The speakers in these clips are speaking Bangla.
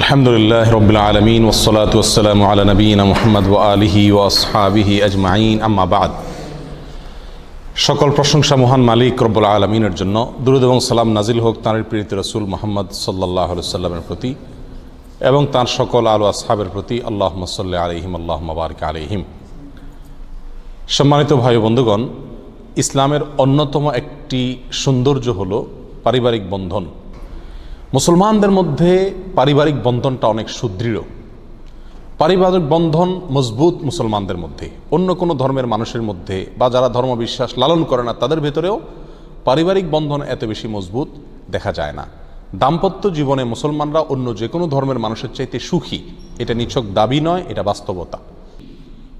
আলহামদুলিল্লাহ রবিল আলমিন ওসলাতাম ওসালাম আলা নবীন মোহাম্মদ ও আলিহি ও আসহাবিহি আজমাইন। আম্মাবাদ সকল প্রশংসা মহান মালিক রব্বুল আলমিনের জন্য। দুরুদ এবং সালাম নাজিল হোক তাঁর প্রীত রসুল মোহাম্মদ সাল্লাহ সাল্লামের প্রতি এবং তাঁর সকল আলো আসহাবের প্রতি আল্লাহ মসল্লা আলহিম আল্লাহ মবারক আলহিম সম্মানিত ভাই বন্ধুগণ, ইসলামের অন্যতম একটি সৌন্দর্য হল পারিবারিক বন্ধন। মুসলমানদের মধ্যে পারিবারিক বন্ধনটা অনেক সুদৃঢ়। পারিবারিক বন্ধন মজবুত মুসলমানদের মধ্যে। অন্য কোনো ধর্মের মানুষের মধ্যে বা যারা ধর্ম বিশ্বাস লালন করে না, তাদের ভেতরেও পারিবারিক বন্ধন এত বেশি মজবুত দেখা যায় না। দাম্পত্য জীবনে মুসলমানরা অন্য যে কোনো ধর্মের মানুষের চাইতে সুখী। এটা নিছক দাবি নয়, এটা বাস্তবতা।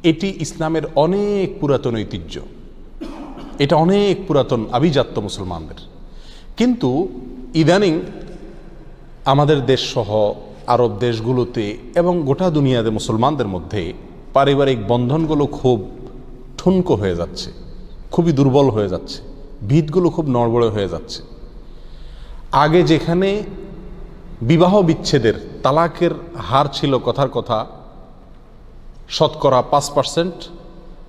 এটি ইসলামের অনেক পুরাতন ঐতিহ্য। এটা অনেক পুরাতন আভিজাত্য মুসলমানদের। কিন্তু ইদানিং আমাদের দেশসহ আরব দেশগুলোতে এবং গোটা দুনিয়াতে মুসলমানদের মধ্যে পারিবারিক বন্ধনগুলো খুব ঠুনকো হয়ে যাচ্ছে, খুবই দুর্বল হয়ে যাচ্ছে, ভিতগুলো খুব নড়বড়ে হয়ে যাচ্ছে। আগে যেখানে বিবাহ বিচ্ছেদের তালাকের হার ছিল কথার কথা, শতকরা পাঁচ পার্সেন্ট,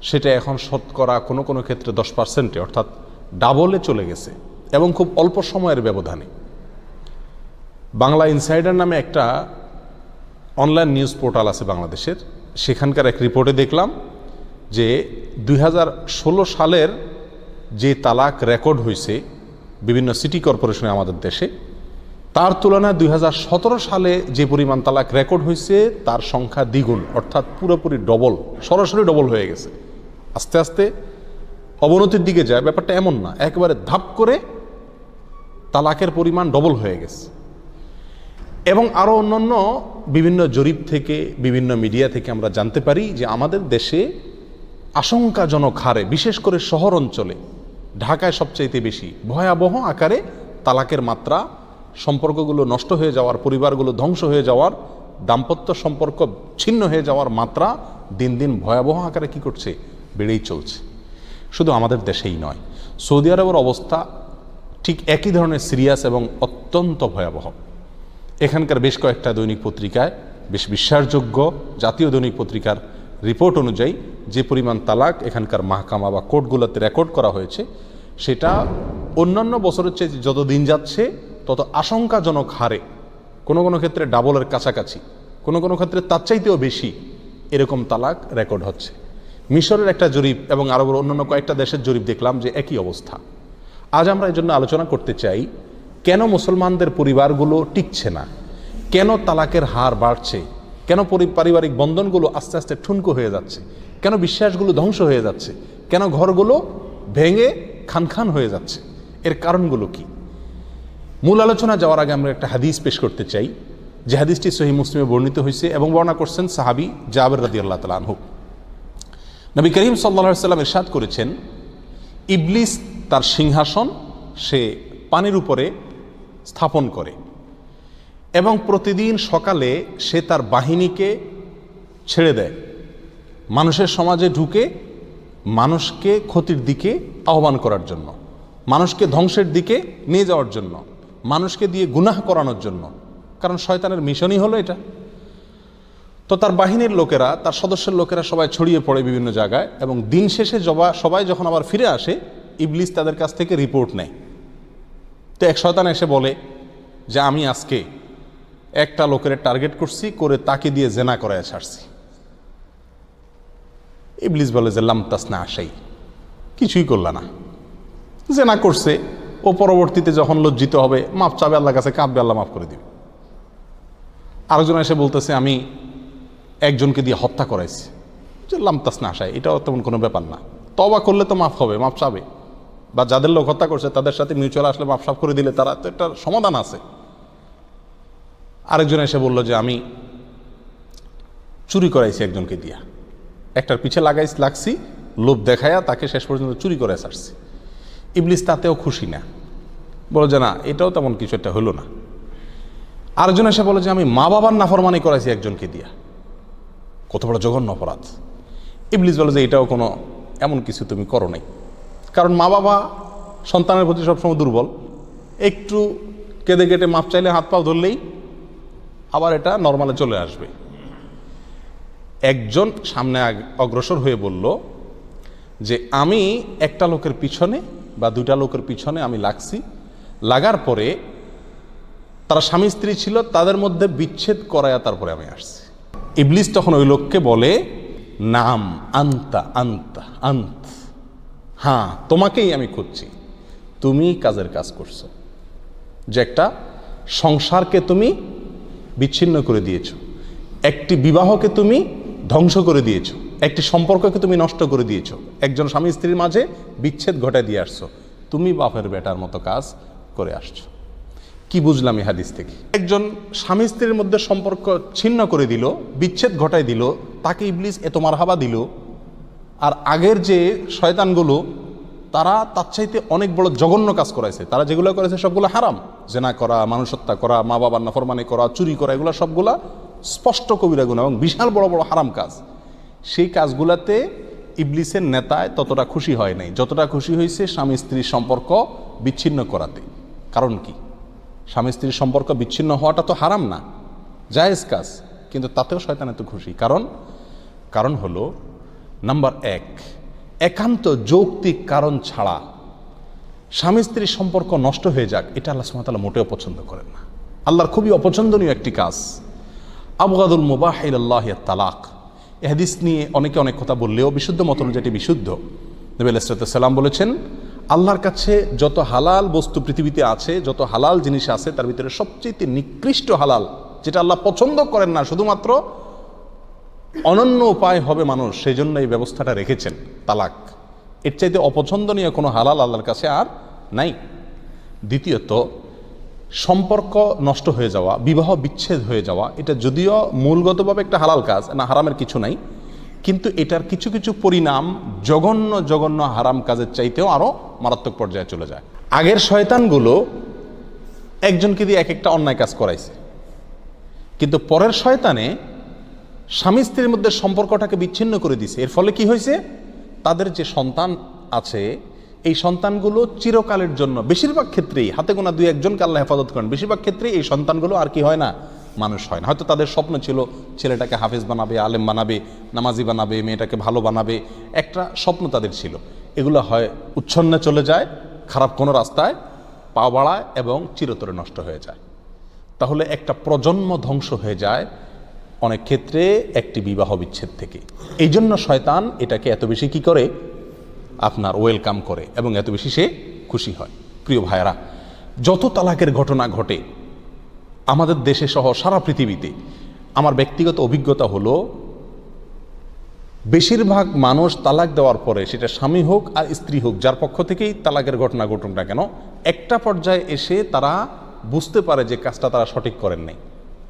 সেটা এখন শতকরা কোনো কোনো ক্ষেত্রে দশ পার্সেন্টে, অর্থাৎ ডাবলে চলে গেছে এবং খুব অল্প সময়ের ব্যবধানে। বাংলা ইনসাইডার নামে একটা অনলাইন নিউজ পোর্টাল আছে বাংলাদেশের। সেখানকার এক রিপোর্টে দেখলাম যে দুই হাজার ষোলো সালের যে তালাক রেকর্ড হয়েছে বিভিন্ন সিটি কর্পোরেশনে আমাদের দেশে, তার তুলনায় দুই হাজার সতেরো সালে যে পরিমাণ তালাক রেকর্ড হয়েছে, তার সংখ্যা দ্বিগুণ, অর্থাৎ পুরোপুরি ডবল, সরাসরি ডবল হয়ে গেছে। আস্তে আস্তে অবনতির দিকে যায়, ব্যাপারটা এমন না, একেবারে ধাপ করে তালাকের পরিমাণ ডবল হয়ে গেছে। এবং আরও অন্যান্য বিভিন্ন জরিপ থেকে, বিভিন্ন মিডিয়া থেকে আমরা জানতে পারি যে আমাদের দেশে আশঙ্কাজনক হারে, বিশেষ করে শহর অঞ্চলে, ঢাকায় সবচাইতে বেশি ভয়াবহ আকারে তালাকের মাত্রা, সম্পর্কগুলো নষ্ট হয়ে যাওয়ার, পরিবারগুলো ধ্বংস হয়ে যাওয়ার, দাম্পত্য সম্পর্ক ছিন্ন হয়ে যাওয়ার মাত্রা দিন দিন ভয়াবহ আকারে কি করছে? বেড়েই চলছে। শুধু আমাদের দেশেই নয়, সৌদি আরবের অবস্থা ঠিক একই ধরনের সিরিয়াস এবং অত্যন্ত ভয়াবহ। এখানকার বেশ কয়েকটা দৈনিক পত্রিকায় বেশ বিশ্বাসযোগ্য জাতীয় দৈনিক পত্রিকার রিপোর্ট অনুযায়ী যে পরিমাণ তালাক এখানকার মাহকামা বা কোর্টগুলোতে রেকর্ড করা হয়েছে, সেটা অন্যান্য বছরের চেয়ে যত দিন যাচ্ছে, তত আশঙ্কাজনক হারে কোনো কোনো ক্ষেত্রে ডাবলের কাছাকাছি, কোনো কোনো ক্ষেত্রে তার চাইতেও বেশি এরকম তালাক রেকর্ড হচ্ছে। মিশরের একটা জরিপ এবং আরবের অন্যান্য কয়েকটা দেশের জরিপ দেখলাম যে একই অবস্থা। আজ আমরা এই জন্য আলোচনা করতে চাই কেন মুসলমানদের পরিবারগুলো টিকছে না? কেন তালাকের হার বাড়ছে? কেন পারিবারিক বন্ধনগুলো আস্তে আস্তে ঠুনকো হয়ে যাচ্ছে? কেন বিশ্বাসগুলো ধ্বংস হয়ে যাচ্ছে? কেন ঘরগুলো ভেঙে খান খান হয়ে যাচ্ছে? এর কারণগুলো কি? মূল আলোচনা যাওয়ার আগে আমরা একটা হাদিস পেশ করতে চাই। যে হাদিসটি সহি মুসলিমে বর্ণিত হয়েছে এবং বর্ণনা করছেন সাহাবি জাবের রাদি আল্লাহ তালা আনহু। নবী করিম সাল্লা সাল্লাম ইরশাদ করেছেন, ইবলিস তার সিংহাসন সে পানির উপরে স্থাপন করে এবং প্রতিদিন সকালে সে তার বাহিনীকে ছেড়ে দেয়। মানুষের সমাজে ঢুকে মানুষকে ক্ষতির দিকে আহ্বান করার জন্য, মানুষকে ধ্বংসের দিকে নিয়ে যাওয়ার জন্য, মানুষকে দিয়ে গুনাহ করানোর জন্য। কারণ শয়তানের মিশনই হলো এটা। তো তার বাহিনীর লোকেরা, তার সদস্যের লোকেরা সবাই ছড়িয়ে পড়ে বিভিন্ন জায়গায় এবং দিন শেষে জবা, সবাই যখন আবার ফিরে আসে, ইবলিস তাদের কাছ থেকে রিপোর্ট নেয়। তো এক শয়তান এসে বলে যে, আমি আজকে একটা লোকের টার্গেট করছি, করে তাকে দিয়ে জেনা করায় ছাড়ছি। ইবলিস বলে যে লামতাস না আসাই কিছুই করল না। জেনা করছে, ও পরবর্তীতে যখন লজ্জিত হবে মাপ চাবে আল্লাহ কাছে কাঁদবে, আল্লাহ মাফ করে দিবে। আরেকজন এসে বলতেছে, আমি একজনকে দিয়ে হত্যা করাইছি। যে লামতাস না আসায় এটাও তেমন কোনো ব্যাপার না। তবা করলে তো মাফ হবে মাপ চাবে। বা যাদের লোক হত্যা করছে, তাদের সাথে মিউচুয়াল আসলে মাপসাপ করে দিলে তারা তো একটা সমাধান আছে। আরেকজন এসে বলল যে, আমি চুরি করাইছি একজনকে দিয়া। একটার পিছে লাগাই লাগছি, লোভ দেখায়া তাকে শেষ পর্যন্ত চুরি করে ছাড়ছি। ইবলিস তাতেও খুশি না। বলো যে, না, এটাও তেমন কিছু একটা হলো না। আরেকজন এসে বলে যে, আমি মা বাবার নাফরমানি করাইছি একজনকে দিয়া। কত বড় জঘন্য অপরাধ। ইবলিস বলে যে, এটাও কোনো, এমন কিছু তুমি করো নাই। কারণ মা বাবা সন্তানের প্রতি সবসময় দুর্বল। একটু কেঁদে কেটে মাপ চাইলে হাত পাও ধরলেই আবার এটা নর্মালে চলে আসবে। একজন সামনে অগ্রসর হয়ে বলল যে, আমি একটা লোকের পিছনে বা দুইটা লোকের পিছনে আমি লাগছি। লাগার পরে তারা স্বামী স্ত্রী ছিল, তাদের মধ্যে বিচ্ছেদ করায়া তারপরে আমি আসছি। ইবলিস তখন ওই লোককে বলে, নাম, আন্তা আন্তা, আন্ত। হ্যাঁ তোমাকেই আমি খুঁজছি। তুমি কাজের কাজ করছ। যে একটা সংসারকে তুমি বিচ্ছিন্ন করে দিয়েছ। একটি বিবাহকে তুমি ধ্বংস করে দিয়েছ। একটি সম্পর্ককে তুমি নষ্ট করে দিয়েছ। একজন স্বামী স্ত্রীর মাঝে বিচ্ছেদ ঘটায় দিয়ে আসছো। তুমি বাপের বেটার মতো কাজ করে আসছো। কি বুঝলাম এই হাদিস থেকে? একজন স্বামী স্ত্রীর মধ্যে সম্পর্ক ছিন্ন করে দিল, বিচ্ছেদ ঘটায় দিল, তাকে ইবলিস এত মারহাবা দিল আর আগের যে শয়তানগুলো, তারা তার চাইতে অনেক বড় জঘন্য কাজ করাইছে। তারা যেগুলো করেছে সবগুলো হারাম। জেনা করা মানুষ হত্যা করা মা বাবার নাফরমানি করা, চুরি করা, এগুলো সবগুলা স্পষ্ট কবিরা গুণ এবং বিশাল বড় বড় হারাম কাজ। সেই কাজগুলাতে ইবলিসের নেতায় ততটা খুশি হয় নাই। যতটা খুশি হয়েছে স্বামী স্ত্রীর সম্পর্ক বিচ্ছিন্ন করাতে। কারণ কি? স্বামী স্ত্রীর সম্পর্ক বিচ্ছিন্ন হওয়াটা তো হারাম না। জায়েজ কাজ। কিন্তু তাতেও শয়তান এত খুশি। কারণ? কারণ হলো নাম্বার এক, একান্ত যৌক্তিক কারণ ছাড়া স্বামী স্ত্রীর সম্পর্ক নষ্ট হয়ে যাক, এটা আল্লাহ সুমাতালা মোটেও পছন্দ করেন না। আল্লাহর খুবই অপছন্দনীয় একটি কাজ, আবগাদুল মুবাহ আল্লাহ তালাক এহাদিস নিয়ে অনেকে অনেক কথা বললেও বিশুদ্ধ মত যেটি বিশুদ্ধ। নবী বলেছেন, আল্লাহর কাছে যত হালাল বস্তু পৃথিবীতে আছে, যত হালাল জিনিস আছে, তার ভিতরে সবচেয়ে নিকৃষ্ট হালাল, যেটা আল্লাহ পছন্দ করেন না, শুধুমাত্র অনন্য উপায় হবে মানুষ সেই জন্য এই ব্যবস্থাটা রেখেছেন, তালাক। এর চাইতে অপছন্দনীয় কোনো হালাল আল্লাহর কাছে আর নাই। দ্বিতীয়ত, সম্পর্ক নষ্ট হয়ে যাওয়া, বিবাহ বিচ্ছেদ হয়ে যাওয়া, এটা যদিও মূলগতভাবে একটা হালাল কাজ, না হারামের কিছু নাই, কিন্তু এটার কিছু কিছু পরিণাম জঘন্য জঘন্য হারাম কাজের চাইতেও আরও মারাত্মক পর্যায়ে চলে যায়। আগের শয়তানগুলো একজনকে দিয়ে এক একটা অন্যায় কাজ করাইছে। কিন্তু পরের শয়তানে স্বামী স্ত্রীর মধ্যে সম্পর্কটাকে বিচ্ছিন্ন করে দিছে। এর ফলে কি হয়েছে? তাদের যে সন্তান আছে, এই সন্তানগুলো চিরকালের জন্য, বেশিরভাগ ক্ষেত্রেই, হাতে গোনা দুই একজনকে আল্লাহ হেফাজত করেন, বেশিরভাগ ক্ষেত্রেই এই সন্তানগুলো আর কি হয় না, মানুষ হয় না। হয়তো তাদের স্বপ্ন ছিল, ছেলেটাকে হাফেজ বানাবে, আলেম বানাবে, নামাজি বানাবে, মেয়েটাকে ভালো বানাবে, একটা স্বপ্ন তাদের ছিল। এগুলো হয়, উচ্ছন্নে চলে যায়, খারাপ কোনো রাস্তায়, পা বাড়ায় এবং চিরতরে নষ্ট হয়ে যায়। তাহলে একটা প্রজন্ম ধ্বংস হয়ে যায় অনেক ক্ষেত্রে একটি বিবাহ বিচ্ছেদ থেকে। এই জন্য শয়তান এটাকে এত বেশি কি করে? আপনার ওয়েলকাম করে এবং এত বেশি সে খুশি হয়। প্রিয় ভাইয়েরা, যত তালাকের ঘটনা ঘটে, আমাদের দেশে সহ সারা পৃথিবীতে, আমার ব্যক্তিগত অভিজ্ঞতা হলো, বেশিরভাগ মানুষ তালাক দেওয়ার পরে সেটা স্বামী হোক আর স্ত্রী হোক, যার পক্ষ থেকেই তালাকের ঘটনা ঘটুক না কেন, একটা পর্যায়ে এসে তারা বুঝতে পারে যে কাজটা তারা সঠিক করেন নাই।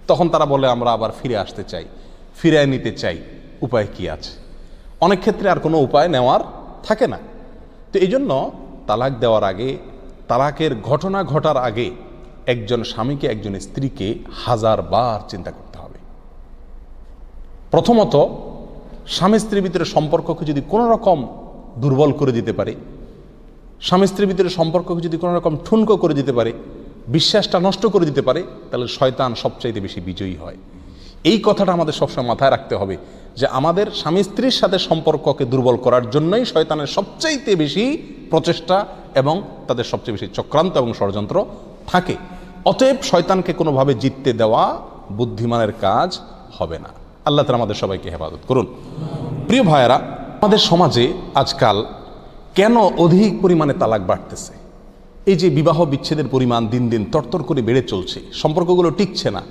তখন তারা বলে, আমরা আবার ফিরে আসতে চাই ফিরে নিতে চাই। উপায় কি আছে? অনেক ক্ষেত্রে আর কোনো উপায় নেওয়ার থাকে না। তো এই জন্য তালাক দেওয়ার আগে, তালাকের ঘটনা ঘটার আগে একজন স্বামীকে, একজন স্ত্রীকে হাজার বার চিন্তা করতে হবে। প্রথমত, স্বামী স্ত্রীর ভিতরে সম্পর্ককে যদি কোনো রকম দুর্বল করে দিতে পারে, স্বামী স্ত্রীর ভিতরে সম্পর্ককে যদি কোনো রকম ঠুনকো করে দিতে পারে বিশ্বাসটা নষ্ট করে দিতে পারে, তাহলে শয়তান সবচাইতে বেশি বিজয়ী হয়। এই কথাটা আমাদের সবসময় মাথায় রাখতে হবে যে আমাদের স্বামী স্ত্রীর সাথে সম্পর্ককে দুর্বল করার জন্যই শয়তানের সবচাইতে বেশি প্রচেষ্টা এবং তাদের সবচেয়ে বেশি চক্রান্ত এবং ষড়যন্ত্র থাকে। অতএব শয়তানকে কোনোভাবে জিততে দেওয়া বুদ্ধিমানের কাজ হবে না। আল্লাহ তালা আমাদের সবাইকে হেফাজত করুন। প্রিয় ভাইয়েরা, আমাদের সমাজে আজকাল কেন অধিক পরিমাণে তালাক বাড়তেছে? এই যে বিবাহ বিচ্ছেদের পরিমাণ দিন দিন তরতর করে বেড়ে চলছে, সম্পর্কগুলো টিকছে না,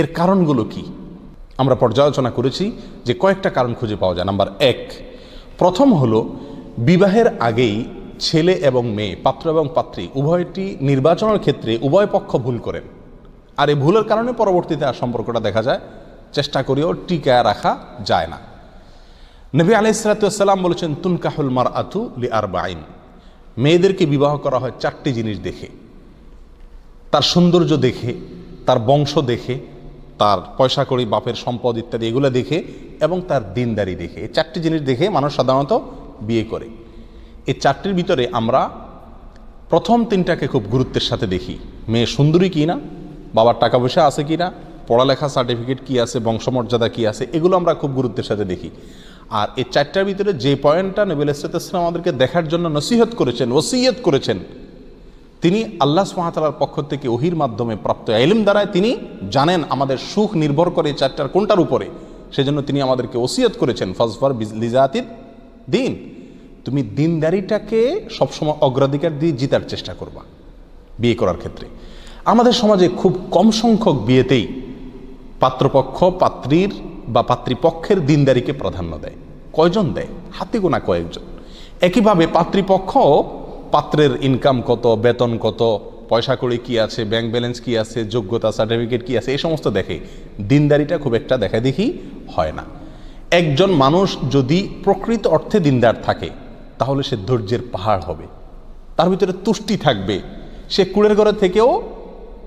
এর কারণগুলো কি? আমরা পর্যালোচনা করেছি যে কয়েকটা কারণ খুঁজে পাওয়া যায়। নাম্বার এক, প্রথম হলো বিবাহের আগেই ছেলে এবং মেয়ে, পাত্র এবং পাত্রী উভয়টি নির্বাচনের ক্ষেত্রে উভয় পক্ষ ভুল করেন। আর এই ভুলের কারণে পরবর্তীতে আর সম্পর্কটা দেখা যায়, চেষ্টা করেও টিকায় রাখা যায় না। নবী আলাইসালাতাম বলেছেন, তুনকাহুল মার আতু লি আর বাইন মেয়েদেরকে বিবাহ করা হয় চারটি জিনিস দেখে। তার সৌন্দর্য দেখে, তার বংশ দেখে, তার পয়সা করি বাপের সম্পদ ইত্যাদি এগুলো দেখে এবং তার দিনদারি দেখে। এই চারটি জিনিস দেখে মানুষ সাধারণত বিয়ে করে। এই চারটির ভিতরে আমরা প্রথম তিনটাকে খুব গুরুত্বের সাথে দেখি। মেয়ে সুন্দরী কি না? বাবার টাকা পয়সা আছে কি না? পড়ালেখা সার্টিফিকেট কি আছে? বংশমর্যাদা কি আছে? এগুলো আমরা খুব গুরুত্বের সাথে দেখি। আর এই চারটার ভিতরে যে পয়েন্টটা নবীল ইসলাম আমাদেরকে দেখার জন্য নসিহত করেছেন, ওসিয়ত করেছেন, তিনি আল্লাহ সুহাতালার পক্ষ থেকে ওহির মাধ্যমে প্রাপ্ত এলিম দ্বারায় তিনি জানেন আমাদের সুখ নির্ভর করে এই চারটার কোনটার উপরে। সেজন্য তিনি আমাদেরকে ওসিয়ত করেছেন, ফজফর লিজাতির দিন। তুমি দিনদারিটাকে সবসময় অগ্রাধিকার দিয়ে জিতার চেষ্টা করবা, বিয়ে করার ক্ষেত্রে। আমাদের সমাজে খুব কম সংখ্যক বিয়েতেই পাত্রপক্ষ, পাত্রীর বা পাত্রীপক্ষের দিনদারিকে প্রাধান্য দেয়। কয়জন দেয়? হাতে গোনা কয়েকজন। একইভাবে পাত্রীপক্ষ পাত্রের ইনকাম কত, বেতন কত, পয়সা করে কি আছে ব্যাংক ব্যালেন্স কি আছে, যোগ্যতা সার্টিফিকেট কি আছে, এই সমস্ত দেখে দিনদারিটা খুব একটা দেখা দেখি হয় না। একজন মানুষ যদি প্রকৃত অর্থে দিনদার থাকে, তাহলে সে ধৈর্যের পাহাড় হবে। তার ভিতরে তুষ্টি থাকবে। সে কুড়ের ঘরে থেকেও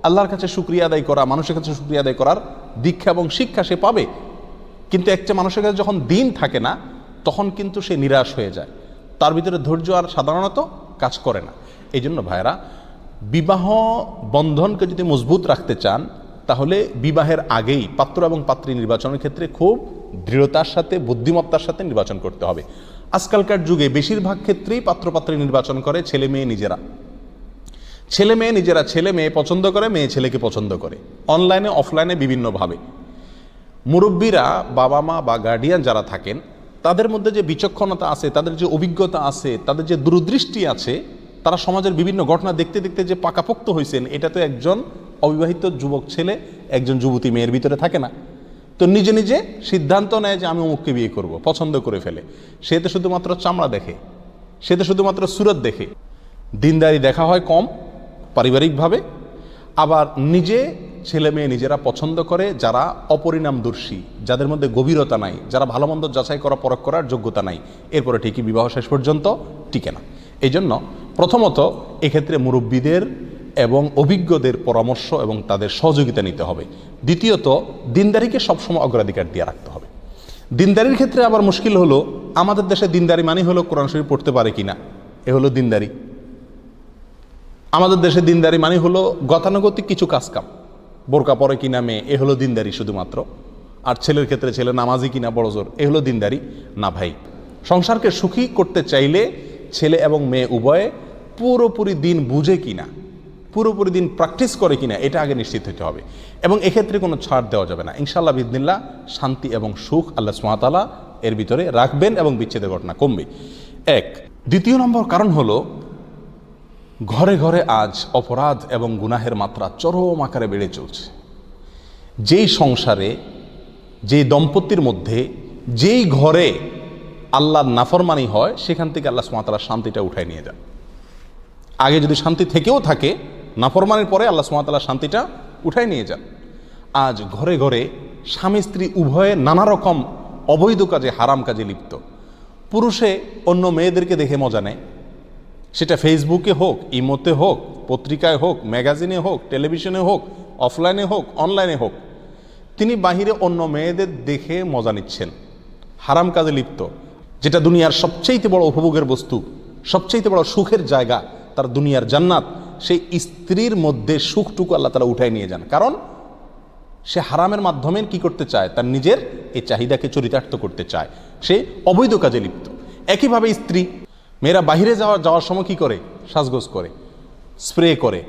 আল্লাহর কাছে শুক্রিয়া আদায় করা, মানুষের কাছে শুক্রিয়া আদায় করার দীক্ষা এবং শিক্ষা সে পাবে। কিন্তু একটা মানুষের কাছে যখন দিন থাকে না, তখন কিন্তু সে নিরাশ হয়ে যায়। তার ভিতরে ধৈর্য আর সাধারণত কাজ করে না। এই জন্য ভাইরা বিবাহ বন্ধনকে যদি মজবুত রাখতে চান, তাহলে বিবাহের আগেই পাত্র এবং পাত্রী নির্বাচনের ক্ষেত্রে খুব দৃঢ়তার সাথে, বুদ্ধিমত্তার সাথে নির্বাচন করতে হবে। আজকালকার যুগে বেশিরভাগ ক্ষেত্রেই পাত্রপাত্রী নির্বাচন করে ছেলে মেয়ে নিজেরা। ছেলে মেয়ে নিজেরা ছেলে মেয়ে পছন্দ করে, মেয়ে ছেলেকে পছন্দ করে। অনলাইনে, অফলাইনে বিভিন্নভাবে মুরব্বীরা বাবা মা বা গার্ডিয়ান যারা থাকেন, তাদের মধ্যে যে বিচক্ষণতা আছে, তাদের যে অভিজ্ঞতা আছে, তাদের যে দূরদৃষ্টি আছে, তারা সমাজের বিভিন্ন ঘটনা দেখতে দেখতে যে পাকাপোক্ত হয়েছেন এটা তো একজন অবিবাহিত যুবক ছেলে, একজন যুবতী মেয়ের ভিতরে থাকে না। তো নিজে নিজে সিদ্ধান্ত নেয় যে আমি অমুককে বিয়ে করব, পছন্দ করে ফেলে। সে তো শুধুমাত্র চামড়া দেখে, সে তো শুধুমাত্র সুরত দেখে। দিনদারি দেখা হয় কম, পারিবারিকভাবে আবার নিজে ছেলে মেয়ে নিজেরা পছন্দ করে, যারা অপরিণামদর্শী, যাদের মধ্যে গভীরতা নাই, যারা ভালো মন্দ যাচাই করা, পরখ করার যোগ্যতা নাই। এরপরে ঠিকই বিবাহ শেষ পর্যন্ত টিকে না। এই জন্য প্রথমত এক্ষেত্রে মুরব্বীদের এবং অভিজ্ঞদের পরামর্শ এবং তাদের সহযোগিতা নিতে হবে। দ্বিতীয়ত, দিনদারিকে সবসময় অগ্রাধিকার দিয়ে রাখতে হবে। দিনদারির ক্ষেত্রে আবার মুশকিল হলো, আমাদের দেশে দিনদারি মানে হলো কোরআন শরীফ পড়তে পারে কিনা। এ হলো দিনদারি। আমাদের দেশে দিনদারি মানে হলো গতানুগতিক কিছু কাজকাম। বোরকা পরে কিনা মেয়ে, এ হলো দিনদারি শুধুমাত্র। আর ছেলের ক্ষেত্রে ছেলে নামাজি কিনা বড়জোর এ হলো দিনদারি না ভাই। সংসারকে সুখী করতে চাইলে ছেলে এবং মেয়ে উভয়ে পুরোপুরি দিন বুঝে কিনা, পুরোপুরি দিন প্র্যাকটিস করে কিনা, এটা আগে নিশ্চিত হতে হবে। এবং এক্ষেত্রে কোনো ছাড় দেওয়া যাবে না। ইনশাল্লাহ বিদিনিল্লা শান্তি এবং সুখ আল্লাহ সুমাতালা এর ভিতরে রাখবেন এবং বিচ্ছেদের ঘটনা কমবে। এক, দ্বিতীয় নম্বর কারণ হলো ঘরে ঘরে আজ অপরাধ এবং গুনাহের মাত্রা চরম আকারে বেড়ে চলছে। যেই সংসারে, যেই দম্পতির মধ্যে, যেই ঘরে আল্লাহর নাফরমানি হয়, সেখান থেকে আল্লাহ সুমাতালা শান্তিটা উঠায় নিয়ে যান। আগে যদি শান্তি থেকেও থাকে, নাফরমানির পরে আল্লাহ সুমাতালা শান্তিটা উঠায় নিয়ে যান। আজ ঘরে ঘরে স্বামী স্ত্রী উভয়ে নানা রকম অবৈধ কাজে, হারাম কাজে লিপ্ত। পুরুষে অন্য মেয়েদেরকে দেখে মজা নেয় সেটা ফেসবুকে হোক ইমোতে হোক, পত্রিকায় হোক, ম্যাগাজিনে হোক, টেলিভিশনে হোক, অফলাইনে হোক, অনলাইনে হোক, তিনি বাহিরে অন্য মেয়েদের দেখে মজা নিচ্ছেন, হারাম কাজে লিপ্ত, যেটা দুনিয়ার সবচেয়ে বড় উপভোগের বস্তু সবচেয়ে বড় সুখের জায়গা, তার দুনিয়ার জান্নাত, সেই স্ত্রীর মধ্যে সুখটুকু আল্লাহ তারা উঠায় নিয়ে যান। কারণ, সে হারামের মাধ্যমে কি করতে চায়? তার নিজের এই চাহিদাকে চরিতার্থ করতে চায়। সে অবৈধ কাজে লিপ্ত। একইভাবে স্ত্রী মেয়েরা বাহিরে যাওয়া যাওয়ার সময় কি করে? সাজগোজ করে, স্প্রে করে।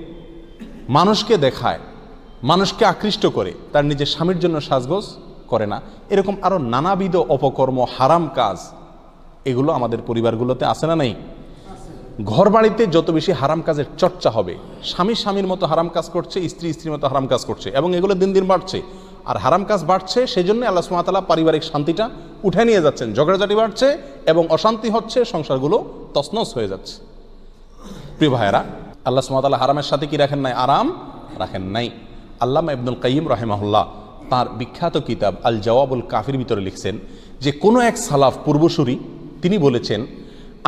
মানুষকে দেখায়, মানুষকে আকৃষ্ট করে। তার নিজের স্বামীর জন্য সাজগোজ করে না। এরকম আরও নানাবিধ অপকর্ম, হারাম কাজ, এগুলো আমাদের পরিবারগুলোতে আসে না নেই? ঘর বাড়িতে যত বেশি হারাম কাজের চর্চা হবে, স্বামী স্বামীর মতো হারাম কাজ করছে, স্ত্রী স্ত্রীর মতো হারাম কাজ করছে, এবং এগুলো দিন দিন বাড়ছে। আর হারাম কাজ বাড়ছে সেই জন্য আল্লাহ সুমাতালা পারিবারিক শান্তিটা উঠে নিয়ে যাচ্ছেন। ঝগড়াঝাটি বাড়ছে এবং অশান্তি হচ্ছে, সংসারগুলো তসনস হয়ে যাচ্ছে। প্রিয় ভাইয়েরা, আল্লাহ সুমাতালা হারামের সাথে কি রাখেন নাই? আরাম রাখেন নাই। আল্লামা ইবনুল কাইম রাহেমাহুল্লাহ তার বিখ্যাত কিতাব আল জওয়াবুল কাফির ভিতরে লিখছেন যে, কোনো এক সালাফ পূর্বসূরি তিনি বলেছেন,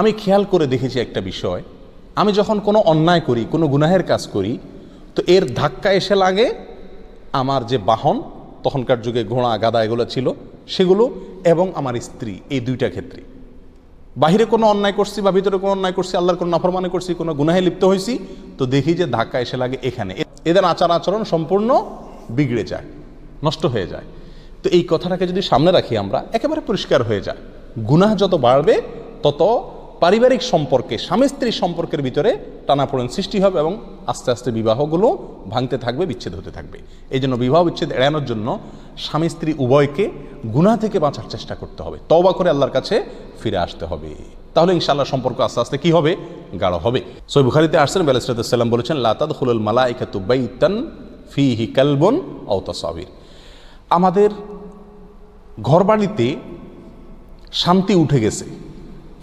আমি খেয়াল করে দেখেছি একটা বিষয়। আমি যখন কোনো অন্যায় করি, কোনো গুনাহের কাজ করি, তো এর ধাক্কা এসে লাগে আমার যে বাহন তখনকার যুগে ঘোড়া গাদা এগুলো ছিল। সেগুলো এবং আমার স্ত্রী, এই দুইটা ক্ষেত্রে। বাহিরে কোনো অন্যায় করছি বা ভিতরে কোনো অন্যায় করছি, আল্লাহর কোনো নাফরমানে করছি, কোনো গুনাহে লিপ্ত হয়েছি তো দেখি যে ধাক্কা এসে লাগে এখানে। এদের আচার আচরণ সম্পূর্ণ বিগড়ে যায়, নষ্ট হয়ে যায়। তো এই কথাটাকে যদি সামনে রাখি আমরা, একেবারে পরিষ্কার হয়ে যায়। গুনাহ যত বাড়বে, তত পারিবারিক সম্পর্কে, স্বামী স্ত্রীর সম্পর্কের ভিতরে টানাপোড়েন সৃষ্টি হবে এবং আস্তে আস্তে বিবাহগুলো ভাঙতে থাকবে, বিচ্ছেদ হতে থাকবে। এই জন্য বিবাহ বিচ্ছেদ এড়ানোর জন্য স্বামী স্ত্রী উভয়কে গুনাহ থেকে বাঁচার চেষ্টা করতে হবে তবা করে আল্লাহর কাছে ফিরে আসতে হবে। তাহলে ইনশাআল্লাহ সম্পর্ক আস্তে আস্তে কী হবে? গাঢ় হবে। সই বুখারিতে আসছেন বেলাসাল্লাম বলেছেন লাতাদ হুলুল মালা ইকাতু বাইতান ফি হি কালবন অতাসাবির আমাদের ঘরবাড়িতে শান্তি উঠে গেছে।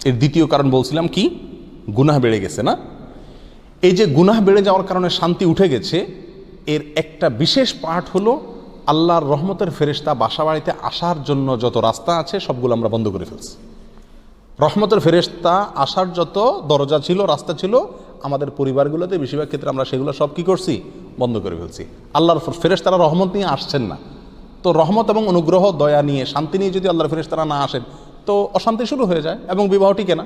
এর দ্বিতীয় কারণ বলছিলাম কি? গুনাহ বেড়ে গেছে না? এই যে গুনাহ বেড়ে যাওয়ার কারণে শান্তি উঠে গেছে, এর একটা বিশেষ পার্ট হলো আল্লাহর রহমতের ফেরেশতা বাসা বাড়িতে আসার জন্য যত রাস্তা আছে সবগুলো আমরা বন্ধ করে ফেলছি। রহমতের ফেরেশতা আসার যত দরজা ছিল, রাস্তা ছিল, আমাদের পরিবারগুলোতে বেশিরভাগ ক্ষেত্রে আমরা সেগুলো সব কি করছি? বন্ধ করে ফেলছি। আল্লাহর ফেরেশতারা রহমত নিয়ে আসছেন না। তো রহমত এবং অনুগ্রহ, দয়া নিয়ে, শান্তি নিয়ে যদি আল্লাহর ফেরেশতারা না আসেন তো অশান্তি শুরু হয়ে যায় এবং বিবাহ টিকে না।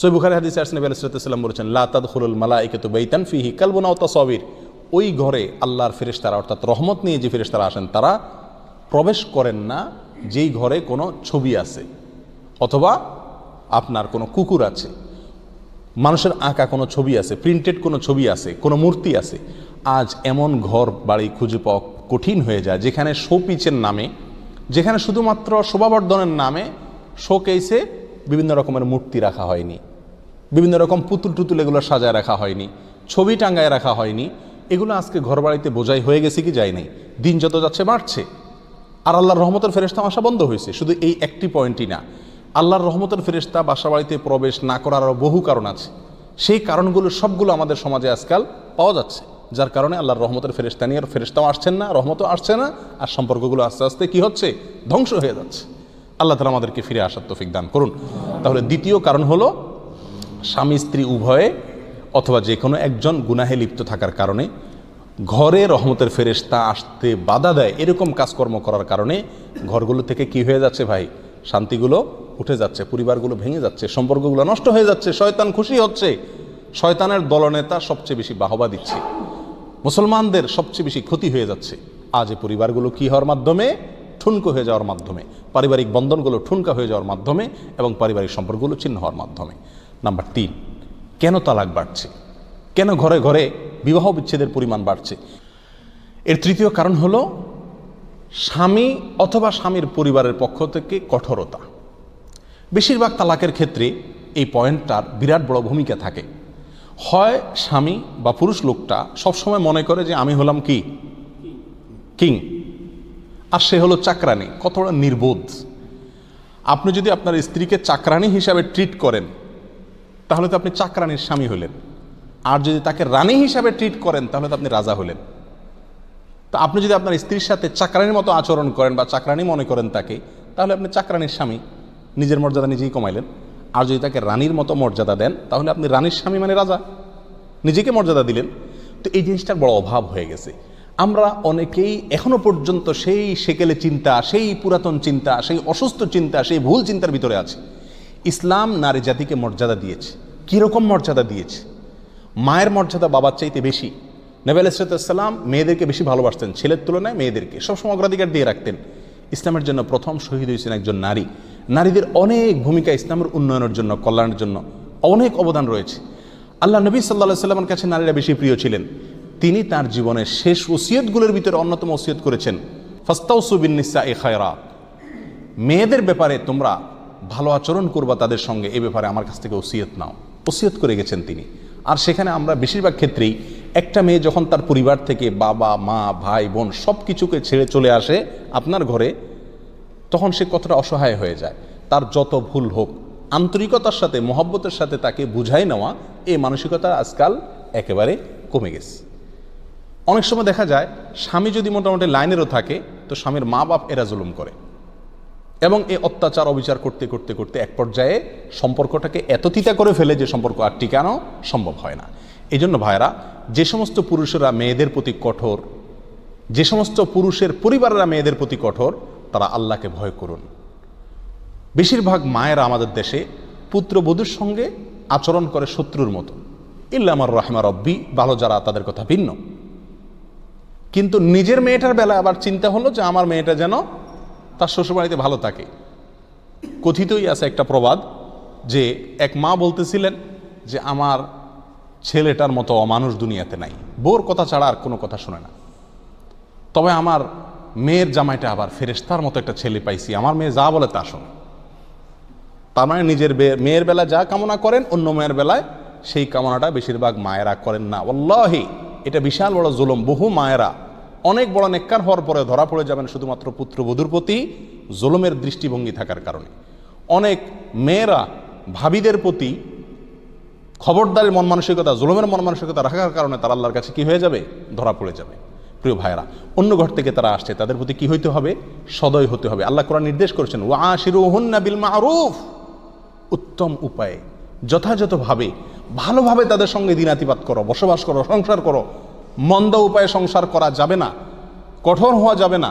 সই বুখারি হাদিস আসনবী আলাইসাল্লাম বলেছেন লাতাদ হুলুল মালা ইকেতু বেইতান ফিহি কালবুনা ও তসবির। ওই ঘরে আল্লাহর ফেরেশতারা, অর্থাৎ রহমত নিয়ে যে ফেরেশতারা আসেন, তারা প্রবেশ করেন না যেই ঘরে কোনো ছবি আছে, অথবা আপনার কোনো কুকুর আছে, মানুষের আঁকা কোনো ছবি আছে প্রিন্টেড কোনো ছবি আছে, কোনো মূর্তি আছে। আজ এমন ঘর বাড়ি খুঁজে পাওয়া কঠিন হয়ে যায়, যেখানে শোপিচের নামে যেখানে শুধুমাত্র শোভাবর্ধনের নামে শোকেসে বিভিন্ন রকমের মূর্তি রাখা হয়নি। বিভিন্ন রকম পুতুল টুতুল এগুলো সাজায় রাখা হয়নি। ছবি টাঙ্গায় রাখা হয়নি। এগুলো আজকে ঘরবাড়িতে বোঝাই হয়ে গেছে কি যায় নাই। দিন যত যাচ্ছে বাড়ছে। আর আল্লাহর রহমতের ফেরেস্তা আসা বন্ধ হয়েছে। শুধু এই একটি পয়েন্টই না। আল্লাহর রহমতের ফেরেস্তা বাসা বাড়িতে প্রবেশ না করার বহু কারণ আছে। সেই কারণগুলো সবগুলো আমাদের সমাজে আজকাল পাওয়া যাচ্ছে। যার কারণে আল্লাহর রহমতের ফেরেস্তা নিয়ে আর ফেরেস্তাও আসছেন না, রহমতও আসছে না, আর সম্পর্কগুলো আস্তে আস্তে কি হচ্ছে? ধ্বংস হয়ে যাচ্ছে। আল্লাহ তালা আমাদেরকে ফিরে আসার তৌফিক দান করুন। তাহলে দ্বিতীয় কারণ হলো, স্বামী, স্ত্রী উভয়ে অথবা যে কোনো একজন গুনাহে লিপ্ত থাকার কারণে ঘরে রহমতের ফেরেশতা আসতে বাধা দেয়, এরকম কাজকর্ম করার কারণে ঘরগুলো থেকে কি হয়ে যাচ্ছে ভাই? শান্তিগুলো উঠে যাচ্ছে, পরিবারগুলো ভেঙে যাচ্ছে, সম্পর্কগুলো নষ্ট হয়ে যাচ্ছে, শয়তান খুশি হচ্ছে। শয়তানের দলনেতা সবচেয়ে বেশি বাহবা দিচ্ছে। মুসলমানদের সবচেয়ে বেশি ক্ষতি হয়ে যাচ্ছে। আজ এই পরিবারগুলো কী হওয়ার মাধ্যমে? ঠুনকো হয়ে যাওয়ার মাধ্যমে। পারিবারিক বন্ধনগুলো ঠুনকা হয়ে যাওয়ার মাধ্যমে এবং পারিবারিক সম্পর্কগুলো ছিন্ন হওয়ার মাধ্যমে। নাম্বার তিন, কেন তালাক বাড়ছে? কেন ঘরে ঘরে বিবাহ বিচ্ছেদের পরিমাণ বাড়ছে? এর তৃতীয় কারণ হলো স্বামী অথবা স্বামীর পরিবারের পক্ষ থেকে কঠোরতা। বেশিরভাগ তালাকের ক্ষেত্রে এই পয়েন্টটার বিরাট বড় ভূমিকা থাকে। হয় স্বামী বা পুরুষ লোকটা সবসময় মনে করে যে আমি হলাম কি? কিং। আর সে হলো চাকরানি। কতটা নির্বোধ। আপনি যদি আপনার স্ত্রীকে চাকরানি হিসাবে ট্রিট করেন, তাহলে তো আপনি চাকরানির স্বামী হলেন। আর যদি তাকে রানী হিসাবে ট্রিট করেন, তাহলে তো আপনি রাজা হলেন। তো আপনি যদি আপনার স্ত্রীর সাথে চাকরানির মতো আচরণ করেন বা চাকরানি মনে করেন তাকে, তাহলে আপনি চাকরানির স্বামী, নিজের মর্যাদা নিজেই কমাইলেন। আর যদি তাকে রানীর মতো মর্যাদা দেন, তাহলে আপনি রানীর স্বামী মানে রাজা। নিজেকে মর্যাদা দিলেন। তো এই জিনিসটার বড় অভাব হয়ে গেছে। আমরা অনেকেই এখনও পর্যন্ত সেই সেকেলে চিন্তা, সেই পুরাতন চিন্তা, সেই অসুস্থ চিন্তা, সেই ভুল চিন্তার ভিতরে আছে। ইসলাম নারী জাতিকে মর্যাদা দিয়েছে। কীরকম মর্যাদা দিয়েছে? মায়ের মর্যাদা বাবার চাইতে বেশি। নবী আলাইসালাম মেয়েদেরকে বেশি ভালোবাসতেন। ছেলের তুলনায় মেয়েদেরকে সবসময় অগ্রাধিকার দিয়ে রাখতেন। ইসলামের জন্য প্রথম শহীদ হয়েছেন একজন নারী। নারীদের অনেক ভূমিকা ইসলামের উন্নয়নের জন্য, কল্যাণের জন্য অনেক অবদান রয়েছে। আল্লাহ নবী সাল্লাহ সাল্লামের কাছে নারীরা বেশি প্রিয় ছিলেন। তিনি তার জীবনের শেষ ওসিয়তগুলোর ভিতরে অন্যতম ওসিয়ত করেছেন ফস্তাউসুবিনিসা এ খায়রা। মেয়েদের ব্যাপারে তোমরা ভালো আচরণ করবা তাদের সঙ্গে, এ ব্যাপারে আমার কাছ থেকে ওসিয়ত নাও। ওসিয়ত করে গেছেন তিনি। আর সেখানে আমরা বেশিরভাগ ক্ষেত্রেই একটা মেয়ে যখন তার পরিবার থেকে বাবা, মা, ভাই, বোন সব কিছুকে ছেড়ে চলে আসে, আপনার ঘরে তখন সে কতটা অসহায় হয়ে যায়, তার যত ভুল হোক, আন্তরিকতার সাথে, মহব্বতের সাথে তাকে বুঝাই নেওয়া, এই মানসিকতা আজকাল একেবারে কমে গেছে। অনেক সময় দেখা যায়, স্বামী যদি মোটামুটি লাইনেরও থাকে, তো স্বামীর মা বাপ এরা জুলুম করে। এবং এই অত্যাচার, অবিচার করতে করতে করতে এক পর্যায়ে সম্পর্কটাকে এত তিতা করে ফেলে যে সম্পর্ক আর টিকানো সম্ভব হয় না। এই জন্য ভাইরা যে সমস্ত পুরুষেরা মেয়েদের প্রতি কঠোর, যে সমস্ত পুরুষের পরিবারেরা মেয়েদের প্রতি কঠোর তারা আল্লাহকে ভয় করুন। বেশিরভাগ মায়েরা আমাদের দেশে পুত্রবধূর সঙ্গে আচরণ করে শত্রুর মতো। ইল্লা আমার রহমা রব্বি, ভালো যারা তাদের কথা ভিন্ন। কিন্তু নিজের মেয়েটার বেলা আবার চিন্তা হলো যে আমার মেয়েটা যেন তার শ্বশুরবাড়িতে ভালো থাকে। কথিতই আছে একটা প্রবাদ যে এক মা বলতেছিলেন যে আমার ছেলেটার মতো অমানুষ দুনিয়াতে নাই। বোর কথা ছাড়া আর কোনো কথা শোনে না। তবে আমার মেয়ের জামাইটা আবার ফেরেস্তার মতো একটা ছেলে পাইছি। আমার মেয়ে যা বলে তা শোনে। তার মানে নিজের মেয়ের বেলা যা কামনা করেন, অন্য মেয়ের বেলায় সেই কামনাটা বেশিরভাগ মায়েরা করেন না। অল্লাহি এটা বিশাল বড় জুলুম। বহু মায়েরা অনেক বড় নেককার হওয়ার পরে ধরা পড়ে যাবেন শুধুমাত্র পুত্রবধূর প্রতি জুলুমের দৃষ্টিভঙ্গি থাকার কারণে। অনেক মেয়েরা ভাবিদের প্রতি খবরদারের মন মানসিকতা জুলুমের মন মানসিকতা রাখার কারণে তারা আল্লাহর কাছে কি হয়ে যাবে? ধরা পড়ে যাবে। প্রিয় ভাইরা অন্য ঘর থেকে তারা আসছে, তাদের প্রতি কি হইতে হবে? সদয় হতে হবে। আল্লাহ কোরআন নির্দেশ করেছেন ওয়া আশিরুহুন্না বিল মারুফ উত্তম উপায়ে, যথাযথভাবে, ভালোভাবে তাদের সঙ্গে দিনাতিপাত করো, বসবাস করো, সংসার করো। মন্দ উপায়ে সংসার করা যাবে না, কঠোর হওয়া যাবে না,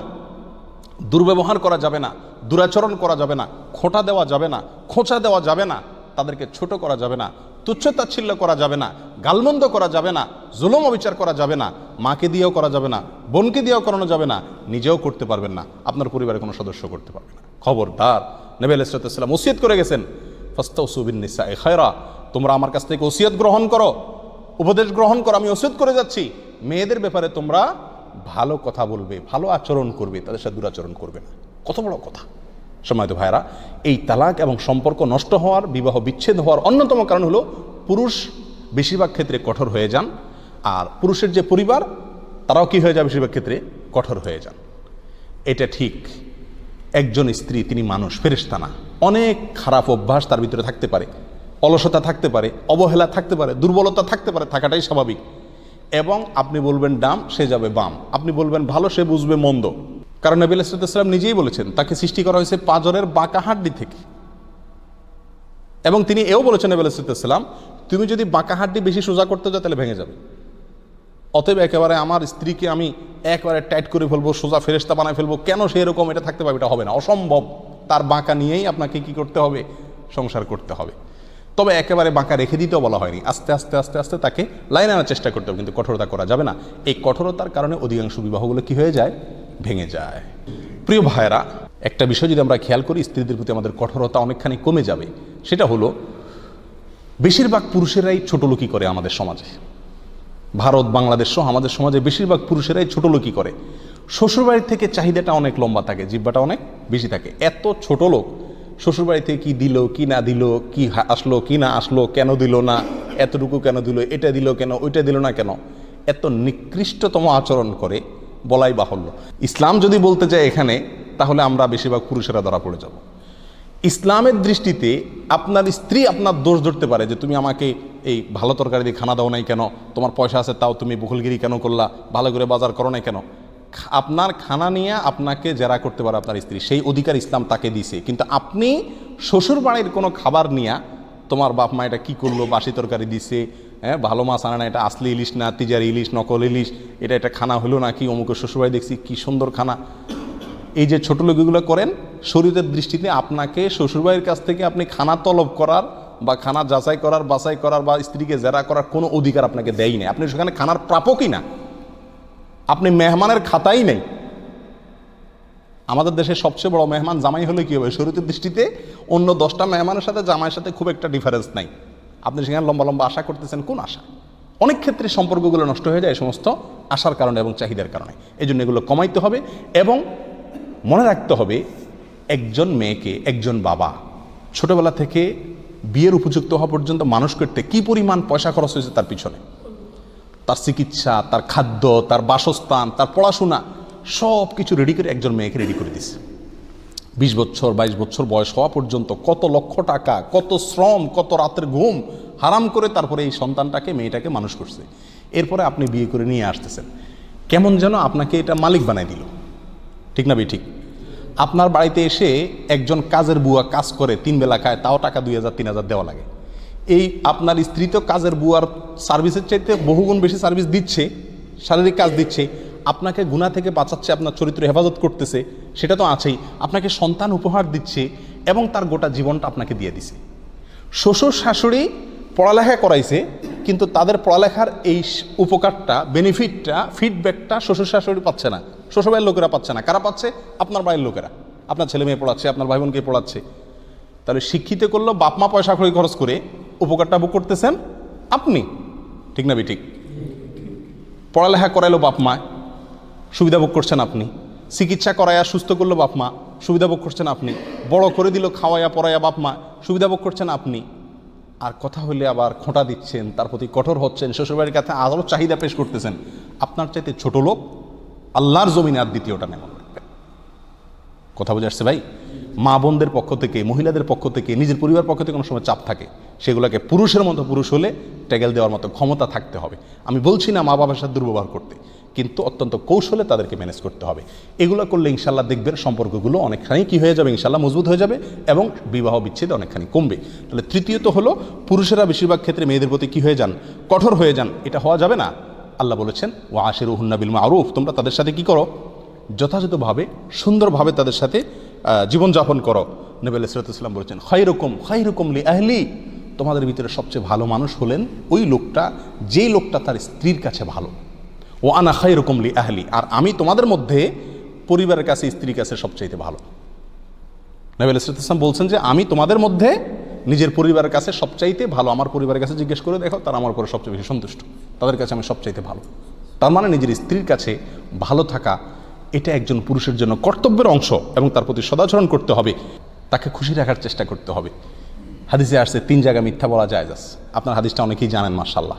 দুর্ব্যবহার করা যাবে না, দুরাচরণ করা যাবে না, খোঁটা দেওয়া যাবে না, খোঁচা দেওয়া যাবে না, তাদেরকে ছোট করা যাবে না তুচ্ছতাচ্ছিল্য করা যাবে না, গালমন্দ করা যাবে না, জুলম অবিচার করা যাবে না, মাকে দিয়েও করা যাবে না, বোনকে দিয়েও করানো যাবে না, নিজেও করতে পারবেন না, আপনার পরিবারের কোনো সদস্য করতে পারবে না। খবরদার, নবী আলাইসালাম ওসিয়ত করে গেছেন। ফাস্তাউসুবিন নিসা এ খায়রা, তোমরা আমার কাছ থেকে ওসিয়ত গ্রহণ করো, উপদেশ গ্রহণ করো, আমি ওসিয়ত করে যাচ্ছি। মেয়েদের ব্যাপারে তোমরা ভালো কথা বলবে, ভালো আচরণ করবে, তাদের সাথে দুরাচরণ করবে না। কত বড় কথা। সময়ত ভাইরা এই তালাক এবং সম্পর্ক নষ্ট হওয়ার, বিবাহ বিচ্ছেদ হওয়ার অন্যতম কারণ হলো পুরুষ বেশিরভাগ ক্ষেত্রে কঠোর হয়ে যান আর পুরুষের যে পরিবার, তারাও কি হয়ে যায় বেশিরভাগ ক্ষেত্রে? কঠোর হয়ে যান। এটা ঠিক। একজন স্ত্রী, তিনি মানুষ, ফেরেশতা না। অনেক খারাপ অভ্যাস তার ভিতরে থাকতে পারে। অলসতা থাকতে পারে, অবহেলা থাকতে পারে, দুর্বলতা থাকতে পারে, থাকাটাই স্বাভাবিক। এবং আপনি বলবেন, ডাম, সে যাবে বাম। আপনি বলবেন, ভালো, সে বুঝবে মন্দ। কারণ নবী আলাইসালাম নিজেই বলেছেন, তাকে সৃষ্টি করা হয়েছে পাজরের বাঁকা হাড্ডি থেকে। এবং তিনি এও বলেছেন নবী আলাইসালাম তুমি যদি বাঁকা হাড্ডি বেশি সোজা করতে যাও তাহলে ভেঙে যাবে। অতএব একেবারে আমার স্ত্রীকে আমি একবারে টাইট করে ফেলব, সোজা ফেরেস্তা বানায় ফেলব, কেন সে এরকম এটা থাকতে পারবে? এটা হবে না, অসম্ভব। তার বাঁকা নিয়েই আপনাকে কি করতে হবে? সংসার করতে হবে। তবে একেবারে বাঁকা রেখে দিতেও বলা হয়নি। আস্তে আস্তে আস্তে আস্তে তাকে লাইন আনার চেষ্টা করতে হবে, কিন্তু কঠোরতা করা যাবে না। এই কঠোরতার কারণে অধিকাংশ বিবাহগুলো কি হয়ে যায়? ভেঙে যায়। প্রিয় ভাইয়েরা, একটা বিষয় যদি আমরা খেয়াল করি, স্ত্রীদের প্রতি আমাদের কঠোরতা অনেকখানি কমে যাবে। সেটা হলো, বেশিরভাগ পুরুষেরাই ছোটলোকি করে আমাদের সমাজে। ভারত, বাংলাদেশ সহ আমাদের সমাজে বেশিরভাগ পুরুষেরাই ছোট লোকই করে। শ্বশুরবাড়ির থেকে চাহিদাটা অনেক লম্বা থাকে, জিব্বাটা অনেক বেশি থাকে। এত ছোট লোক, শ্বশুরবাড়ি থেকে কি দিল, কি না দিল, কি আসলো, কি না আসলো, কেন দিল না, এতটুকু কেন দিল, এটা দিল কেন, ওইটা দিল না কেন, এত নিকৃষ্টতম আচরণ করে বলাই বাহুল্য। ইসলাম যদি বলতে চায় এখানে, তাহলে আমরা বেশিরভাগ পুরুষেরা ধরা পড়ে যাব। ইসলামের দৃষ্টিতে আপনার স্ত্রী আপনার দোষ ধরতে পারে যে তুমি আমাকে এই ভালো তরকারি দিয়ে খানা দাও নাই কেন? তোমার পয়সা আছে, তাও তুমি বকুলগিরি কেন করলা? ভালো করে বাজার করো নাই কেন? আপনার খানা নিয়ে আপনাকে জেরা করতে পারে আপনার স্ত্রী। সেই অধিকার ইসলাম তাকে দিছে। কিন্তু আপনি শ্বশুর বাড়ির কোনো খাবার নিয়ে তোমার বাপ মা এটা কী করল? বাসি তরকারি দিছে হ্যাঁ ভালো মাছ আনে না, এটা আসলে ইলিশ না, তিজারি ইলিশ, নকল ইলিশ, এটা একটা খানা হলো নাকি? অমুকের শ্বশুরবাড়ি দেখছি, কি সুন্দর খানা। এই যে ছোট লোকগুলো করেন, শরীরের দৃষ্টিতে আপনাকে শ্বশুরবাড়ির কাছ থেকে আপনি খানা তলব করার বা খানা যাচাই করার, বাছাই করার বা স্ত্রীকে জেরা করার কোনো অধিকার আপনাকে দেয়ই নাই। আপনি সেখানে খানার প্রাপকই না। আপনি মেহমানের খাতাই নেই। আমাদের দেশের সবচেয়ে বড় মেহমান জামাই হলে কী হবে? শরীরের দৃষ্টিতে অন্য দশটা মেহমানের সাথে জামাইয়ের সাথে খুব একটা ডিফারেন্স নাই। আপনি সেখানে লম্বা লম্বা আশা করতেছেন, কোন আশা? অনেক ক্ষেত্রে সম্পর্কগুলো নষ্ট হয়ে যায় এই সমস্ত আশার কারণে এবং চাহিদার কারণে। এই জন্য এগুলো কমাইতে হবে এবং মনে রাখতে হবে, একজন মেয়েকে, একজন বাবা ছোটবেলা থেকে বিয়ের উপযুক্ত হওয়া পর্যন্ত মানুষ করতে কী পরিমাণ পয়সা খরচ হয়েছে তার পিছনে? তার চিকিৎসা, তার খাদ্য, তার বাসস্থান, তার পড়াশোনা সব কিছু রেডি করে একজন মেয়েকে রেডি করে দিছে। বিশ বছর, বাইশ বছর বয়স হওয়া পর্যন্ত কত লক্ষ টাকা, কত শ্রম, কত রাতের ঘুম হারাম করে তারপরে এই সন্তানটাকে, মেয়েটাকে মানুষ করছে। এরপরে আপনি বিয়ে করে নিয়ে আসতেছেন। কেমন যেন আপনাকে এটা মালিক বানাই দিল। ঠিক না ঠিক আপনার বাড়িতে এসে একজন কাজের বুয়া কাজ করে, তিন বেলা খায়, তাও টাকা দুই হাজার, তিন হাজার দেওয়া লাগে। এই আপনার স্ত্রী তো কাজের বুয়ার সার্ভিসের চাইতে বহুগুণ বেশি সার্ভিস দিচ্ছে, শারীরিক কাজ দিচ্ছে। আপনাকে গুণা থেকে বাঁচাচ্ছে, আপনার চরিত্র হেফাজত করতেছে, সেটা তো আছেই। আপনাকে সন্তান উপহার দিচ্ছে এবং তার গোটা জীবনটা আপনাকে দিয়ে দিছে। শ্বশুর শাশুড়ি পড়ালেখা করাইছে, কিন্তু তাদের পড়ালেখার এই উপকারটা বেনিফিটটা ফিডব্যাকটা শ্বশুর শাশুড়ি পাচ্ছে না। শ্বশুরবাড়ির লোকেরা পাচ্ছে না। কারা পাচ্ছে? আপনার বাড়ির লোকেরা। আপনার ছেলে মেয়ে পড়াচ্ছে, আপনার ভাই বোনকে পড়াচ্ছে। তাহলে শিক্ষিত করল, বাপমা পয়সা খরচ খরচ করে উপকারটা বুক করতেছেন আপনি। ঠিক না বি ঠিক। পড়ালেখা করাইলো বাপ মা সুবিধা ভোগ করছেন আপনি। চিকিৎসা করাইয়া সুস্থ করল বাপ মা, সুবিধা ভোগ করছেন আপনি। বড় করে দিল, খাওয়াইয়া পড়াইয়া বাপ মা, সুবিধা ভোগ করছেন আপনি। আর কথা হলে আবার খোঁটা দিচ্ছেন, তার প্রতি কঠোর হচ্ছেন, শ্বশুরবাড়ির কাছে আরও চাহিদা পেশ করতেছেন। আপনার চাইতে ছোট লোক আল্লাহর জমিনে আর দ্বিতীয়টা নেমন কথা বোঝা আসছে ভাই? মা বোনদের পক্ষ থেকে, মহিলাদের পক্ষ থেকে, নিজের পরিবার পক্ষ থেকে কোনো সময় চাপ থাকে। সেগুলোকে পুরুষের মতো পুরুষ হলে ট্যাগেল দেওয়ার মতো ক্ষমতা থাকতে হবে। আমি বলছি না মা বাবার সাথে দুর্ব্যবহার করতে। কিন্তু অত্যন্ত কৌশলে তাদেরকে ম্যানেজ করতে হবে। এগুলো করলে ইনশাল্লাহ দেখবেন সম্পর্কগুলো অনেকখানি কী হয়ে যাবে ইনশাল্লাহ মজবুত হয়ে যাবে এবং বিবাহ বিচ্ছেদ অনেকখানি কমবে। তাহলে তৃতীয়ত হলো, পুরুষেরা বেশিরভাগ ক্ষেত্রে মেয়েদের প্রতি কী হয়ে যান? কঠোর হয়ে যান। এটা হওয়া যাবে না। আল্লাহ বলেছেন ও আশির বিল মারুফ। তোমরা তাদের সাথে কি করো? যথাযথভাবে, সুন্দরভাবে তাদের সাথে জীবনযাপন করো। নবী আলাইসালাম বলেছেন হয় রকম হয় রকম লি আহলি। তোমাদের ভিতরে সবচেয়ে ভালো মানুষ হলেন ওই লোকটা, যেই লোকটা তার স্ত্রীর কাছে ভালো। ও আনা খাই রকম লি আহলি। আর আমি তোমাদের মধ্যে পরিবারের কাছে, স্ত্রীর কাছে সবচাইতে ভালো। নবী আলাইসালাম বলছেন যে, আমি তোমাদের মধ্যে নিজের পরিবারের কাছে সবচাইতে ভালো, আমার পরিবারের কাছে জিজ্ঞেস করে দেখো, তারা আমার উপরে সবচেয়ে বেশি সন্তুষ্ট। তাদের কাছে আমি সবচাইতে ভালো। তার মানে নিজের স্ত্রীর কাছে ভালো থাকা, এটা একজন পুরুষের জন্য কর্তব্যের অংশ এবং তার প্রতি সদাচরণ করতে হবে। তাকে খুশি রাখার চেষ্টা করতে হবে। হাদিসে আসছে, তিন জায়গায় মিথ্যা বলা যায় আপনার হাদিসটা অনেকেই জানেন মার্শাল্লাহ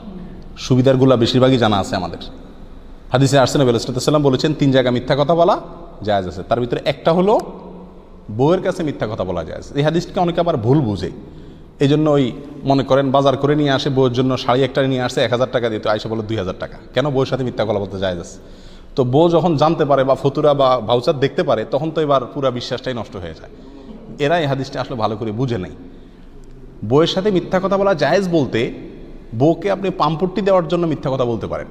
সুবিধারগুলো বেশিরভাগই জানা আছে আমাদের। হাদিসে আসছে নবী আলাইসাল্লাম বলেছেন, তিন জায়গায় মিথ্যা কথা বলা জায়জ আছে। তার ভিতরে একটা হলো, বউয়ের কাছে মিথ্যা কথা বলা যায় এই হাদিসকে অনেকে আবার ভুল বুঝে। এই জন্য ওই মনে করেন, বাজার করে নিয়ে আসে, বউয়ের জন্য শাড়ি একটা নিয়ে আসে, এক হাজার টাকা দিতে আইসে বলে দুই হাজার টাকা। কেন বউয়ের সাথে মিথ্যা কথা বলতে যায় আছে? তো বউ যখন জানতে পারে বা ফতুরা বা ভাউচার দেখতে পারে, তখন তো এবার পুরো বিশ্বাসটাই নষ্ট হয়ে যায়। এরা এই হাদিসটা আসলে ভালো করে বুঝে নেই। বউয়ের সাথে মিথ্যা কথা বলা জায়েজ বলতে, বউকে আপনি পাম্পট্টি দেওয়ার জন্য মিথ্যা কথা বলতে পারেন।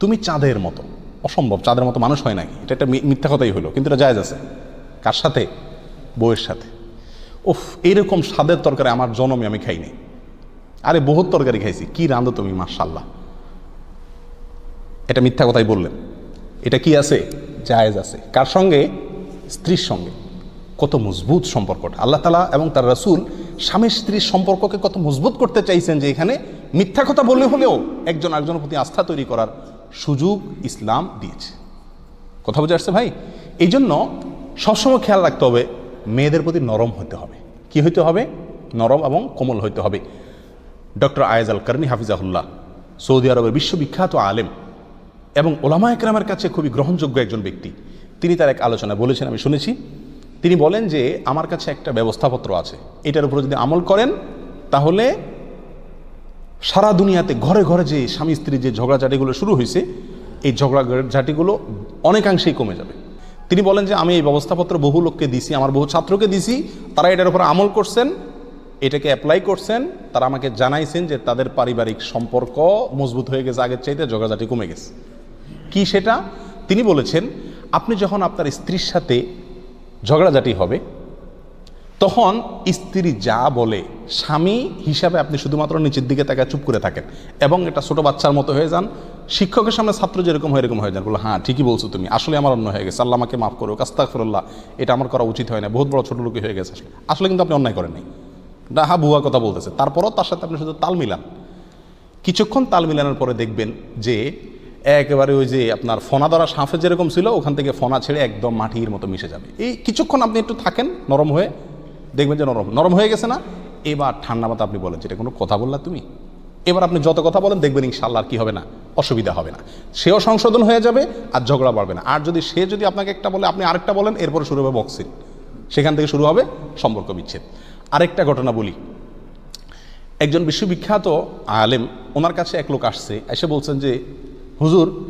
তুমি চাঁদের মতো। অসম্ভব, চাঁদের মতো মানুষ হয় নাকি? এটা একটা মিথ্যা কথাই হলো, কিন্তু এটা জায়জ আছে। কার সাথে? বউয়ের সাথে। উফ, এইরকম স্বাদের তরকারি আমার জনমে আমি খাইনি আরে, বহুত তরকারি খাইছি। কি রাঁধো তুমি মার্শাল্লাহ এটা মিথ্যা কথাই বললেন। এটা কি আছে? জায়েজ আছে। কার সঙ্গে? স্ত্রীর সঙ্গে। কত মজবুত সম্পর্কটা। আল্লাহ তালা এবং তার রাসূল স্বামী স্ত্রীর সম্পর্ককে কত মজবুত করতে চাইছেন যে এখানে মিথ্যা কথা বললে হলেও একজন আরেকজনের প্রতি আস্থা তৈরি করার সুযোগ ইসলাম দিয়েছে। কথা বুঝে আসছে ভাই? এই জন্য সবসময় খেয়াল রাখতে হবে, মেয়েদের প্রতি নরম হতে হবে। কি হইতে হবে? নরম এবং কোমল হইতে হবে। ডক্টর আয়েজ আল কারনি হাফিজাহুল্লাহ, সৌদি আরবের বিশ্ববিখ্যাত আলেম এবং ওলামা একরামের কাছে খুবই গ্রহণযোগ্য একজন ব্যক্তি। তিনি তার এক আলোচনা বলেছেন, আমি শুনেছি। তিনি বলেন যে, আমার কাছে একটা ব্যবস্থাপত্র আছে। এটার উপরে যদি আমল করেন, তাহলে সারা দুনিয়াতে ঘরে ঘরে যে স্বামী স্ত্রী যে ঝগড়াঝাটিগুলো শুরু হয়েছে, এই ঝগড়াঝাটিগুলো অনেকাংশেই কমে যাবে। তিনি বলেন যে, আমি এই ব্যবস্থাপত্র বহু লোককে দিছি, আমার বহু ছাত্রকে দিছি, তারা এটার উপর আমল করছেন, এটাকে অ্যাপ্লাই করছেন, তারা আমাকে জানাইছেন যে তাদের পারিবারিক সম্পর্ক মজবুত হয়ে গেছে, আগের চাইতে ঝগড়াঝাটি কমে গেছে। কি সেটা? তিনি বলেছেন, আপনি যখন আপনার স্ত্রীর সাথে ঝগড়াঝাটি হবে তখন স্ত্রী যা বলে, স্বামী হিসাবে আপনি শুধুমাত্র নিচের দিকে তাকে চুপ করে থাকেন এবং এটা ছোট বাচ্চার মতো হয়ে যান। শিক্ষকের সামনে ছাত্র যেরকম হয় এরকম হয়ে যান। বলো হ্যাঁ ঠিকই বলছো তুমি। আসলে আমার অন্য হয়ে গেছে। আল্লাহ আমাকে মাফ করো কাস্তাকফরুল্লাহ এটা আমার করা উচিত হয় না। বহুত বড় ছোট লোকই হয়ে গেছে আসলে। আসলে কিন্তু আপনি অন্যায় করেননি ডাহা ভুয়া কথা বলতেছে। তারপরও তার সাথে আপনি শুধু তাল মিলান। কিছুক্ষণ তাল মিলানোর পরে দেখবেন যে, একেবারে ওই যে আপনার ফোনা ধরা সাঁফে যেরকম ছিল, ওখান থেকে ফোনা ছেড়ে একদম মাটির মতো মিশে যাবে। এই কিছুক্ষণ আপনি একটু থাকেন, নরম হয়ে দেখবেন যে নরম নরম হয়ে গেছে না? এবার ঠান্ডা মাথা আপনি বলেন, যেটা কোনো কথা বললা তুমি? এবার আপনি যত কথা বলেন, দেখবেন ইনশাল্লাহ আর কি হবে না, অসুবিধা হবে না। সেও সংশোধন হয়ে যাবে আর ঝগড়া বাড়বে না। আর যদি সে যদি আপনাকে একটা বলে, আপনি আরেকটা বলেন, এরপরে শুরু হবে বক্সিং সেখান থেকে শুরু হবে সম্পর্ক বিচ্ছেদ। আরেকটা ঘটনা বলি। একজন বিশ্ববিখ্যাত আলেম, ওনার কাছে এক লোক আসছে, এসে বলছেন যে, হুজুর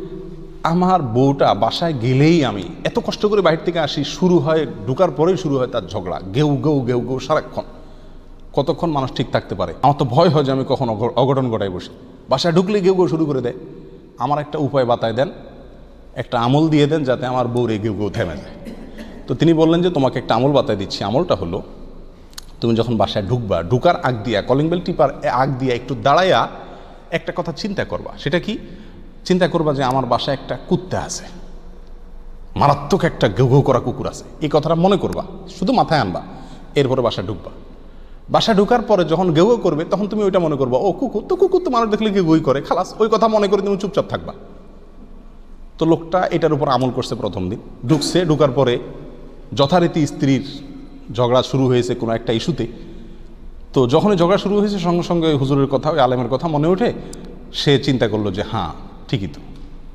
আমার বউটা বাসায় গেলেই আমি এত কষ্ট করে বাইরে থেকে আসি, শুরু হয়, ঢুকার পরেই শুরু হয় তার ঝগড়া। গেউ গেউ গেউ গেউ সারাক্ষণ। কতক্ষণ মানুষ ঠিক থাকতে পারে? আমার তো ভয় হয় যে আমি কখন অঘ- অঘটন ঘটাই বসি। বাসায় ঢুকলে গেউ গেউ শুরু করে দেয়। আমার একটা উপায় বাতায় দেন, একটা আমল দিয়ে দেন যাতে আমার বউরে গেউ গেউ থেমে যায়। তো তিনি বললেন যে, তোমাকে একটা আমল বাতায় দিচ্ছি। আমলটা হলো, তুমি যখন বাসায় ঢুকবা, ঢুকার আগ দিয়া, কলিং বেল টিপার আগ দিয়া একটু দাঁড়াইয়া একটা কথা চিন্তা করবা। সেটা কি? চিন্তা করবা যে আমার বাসায় একটা কুত্তা আছে। মারাত্মক একটা ঘেউ করা কুকুর আছে। এই কথাটা মনে করবা, শুধু মাথায় আনবা, এরপরে বাসা ঢুকবা। বাসা ঢুকার পরে যখন গেউ করবে, তখন তুমি ওইটা মনে করবা, ও কুকুর, তো কুকুর তো মানুষ দেখলে গেউ গেউই করে, খালাস। ওই কথা মনে করে তুমি চুপচাপ থাকবা। তো লোকটা এটার উপর আমল করছে প্রথম দিন। ঢুকছে, ঢুকার পরে যথারীতি স্ত্রীর ঝগড়া শুরু হয়েছে কোনো একটা ইস্যুতে। তো যখনই ঝগড়া শুরু হয়েছে, সঙ্গে সঙ্গে হুজুরের কথা, ওই আলেমের কথা মনে ওঠে। সে চিন্তা করল যে হ্যাঁ ঠিকই তো।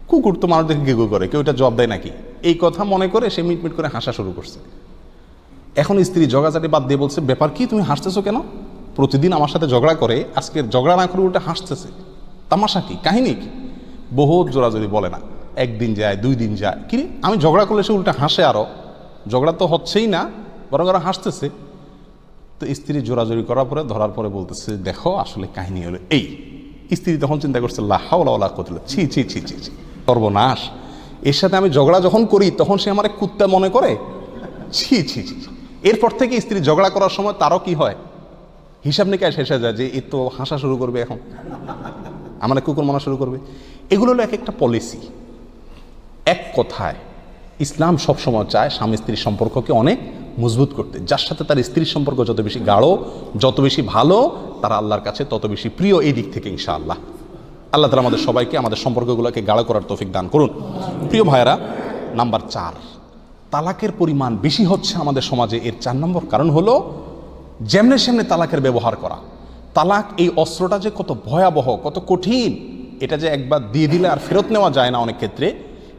কুকুর তো মানুষ দেখে গেগু করে, কেউ এটা জবাব দেয় নাকি? এই কথা মনে করে সে মিট মিট করে হাসা শুরু করছে। এখন স্ত্রী ঝগড়াঝাটি বাদ দিয়ে বলছে, ব্যাপার কি? তুমি হাসতেছো কেন? প্রতিদিন আমার সাথে ঝগড়া করে, আজকে ঝগড়া না করে উল্টে হাসতেছে। তামাশা কি? কাহিনী কি? বহুত জোরাজোরি বলে না। একদিন যায়, দুই দিন যায়। কি আমি ঝগড়া করলে সে উল্টা হাসে আরও ঝগড়া তো হচ্ছেই না, বরং আরও হাসতেছে। তো স্ত্রী জোরাজোরি করার পরে, ধরার পরে বলতেছে, দেখো, আসলে কাহিনী হলো এই। স্ত্রী তখন চিন্তা করছে লাহাওলা কতল ছি ছি ছি ছি ছি, সর্বনাশ। এর সাথে আমি ঝগড়া যখন করি, তখন সে আমার কুত্তা মনে করে, ছি ছি ছি। এরপর থেকে স্ত্রী ঝগড়া করার সময় তারও কি হয়? হিসাব নিকায় শেষে যায় যে, এ তো হাসা শুরু করবে এখন। আমার কুকুর মানা শুরু করবে। এগুলো হলো এক একটা পলিসি এক কথায়, ইসলাম সবসময় চায় স্বামী স্ত্রীর সম্পর্ককে অনেক মজবুত করতে। যার সাথে তার স্ত্রীর সম্পর্ক যত বেশি গাঢ়, যত বেশি ভালো, তারা আল্লাহর কাছে তত বেশি প্রিয় এই দিক থেকে ইনশাআল্লাহ। আল্লাহ তালা আমাদের সবাইকে, আমাদের সম্পর্কগুলোকে গাঢ় করার তৌফিক দান করুন। প্রিয় ভাইয়েরা, নাম্বার চার। তালাকের পরিমাণ বেশি হচ্ছে আমাদের সমাজে, এর চার নম্বর কারণ হলো যেমনে সেমনে তালাকের ব্যবহার করা। তালাক এই অস্ত্রটা যে কত ভয়াবহ, কত কঠিন, এটা যে একবার দিয়ে দিলে আর ফেরত নেওয়া যায় না অনেক ক্ষেত্রে,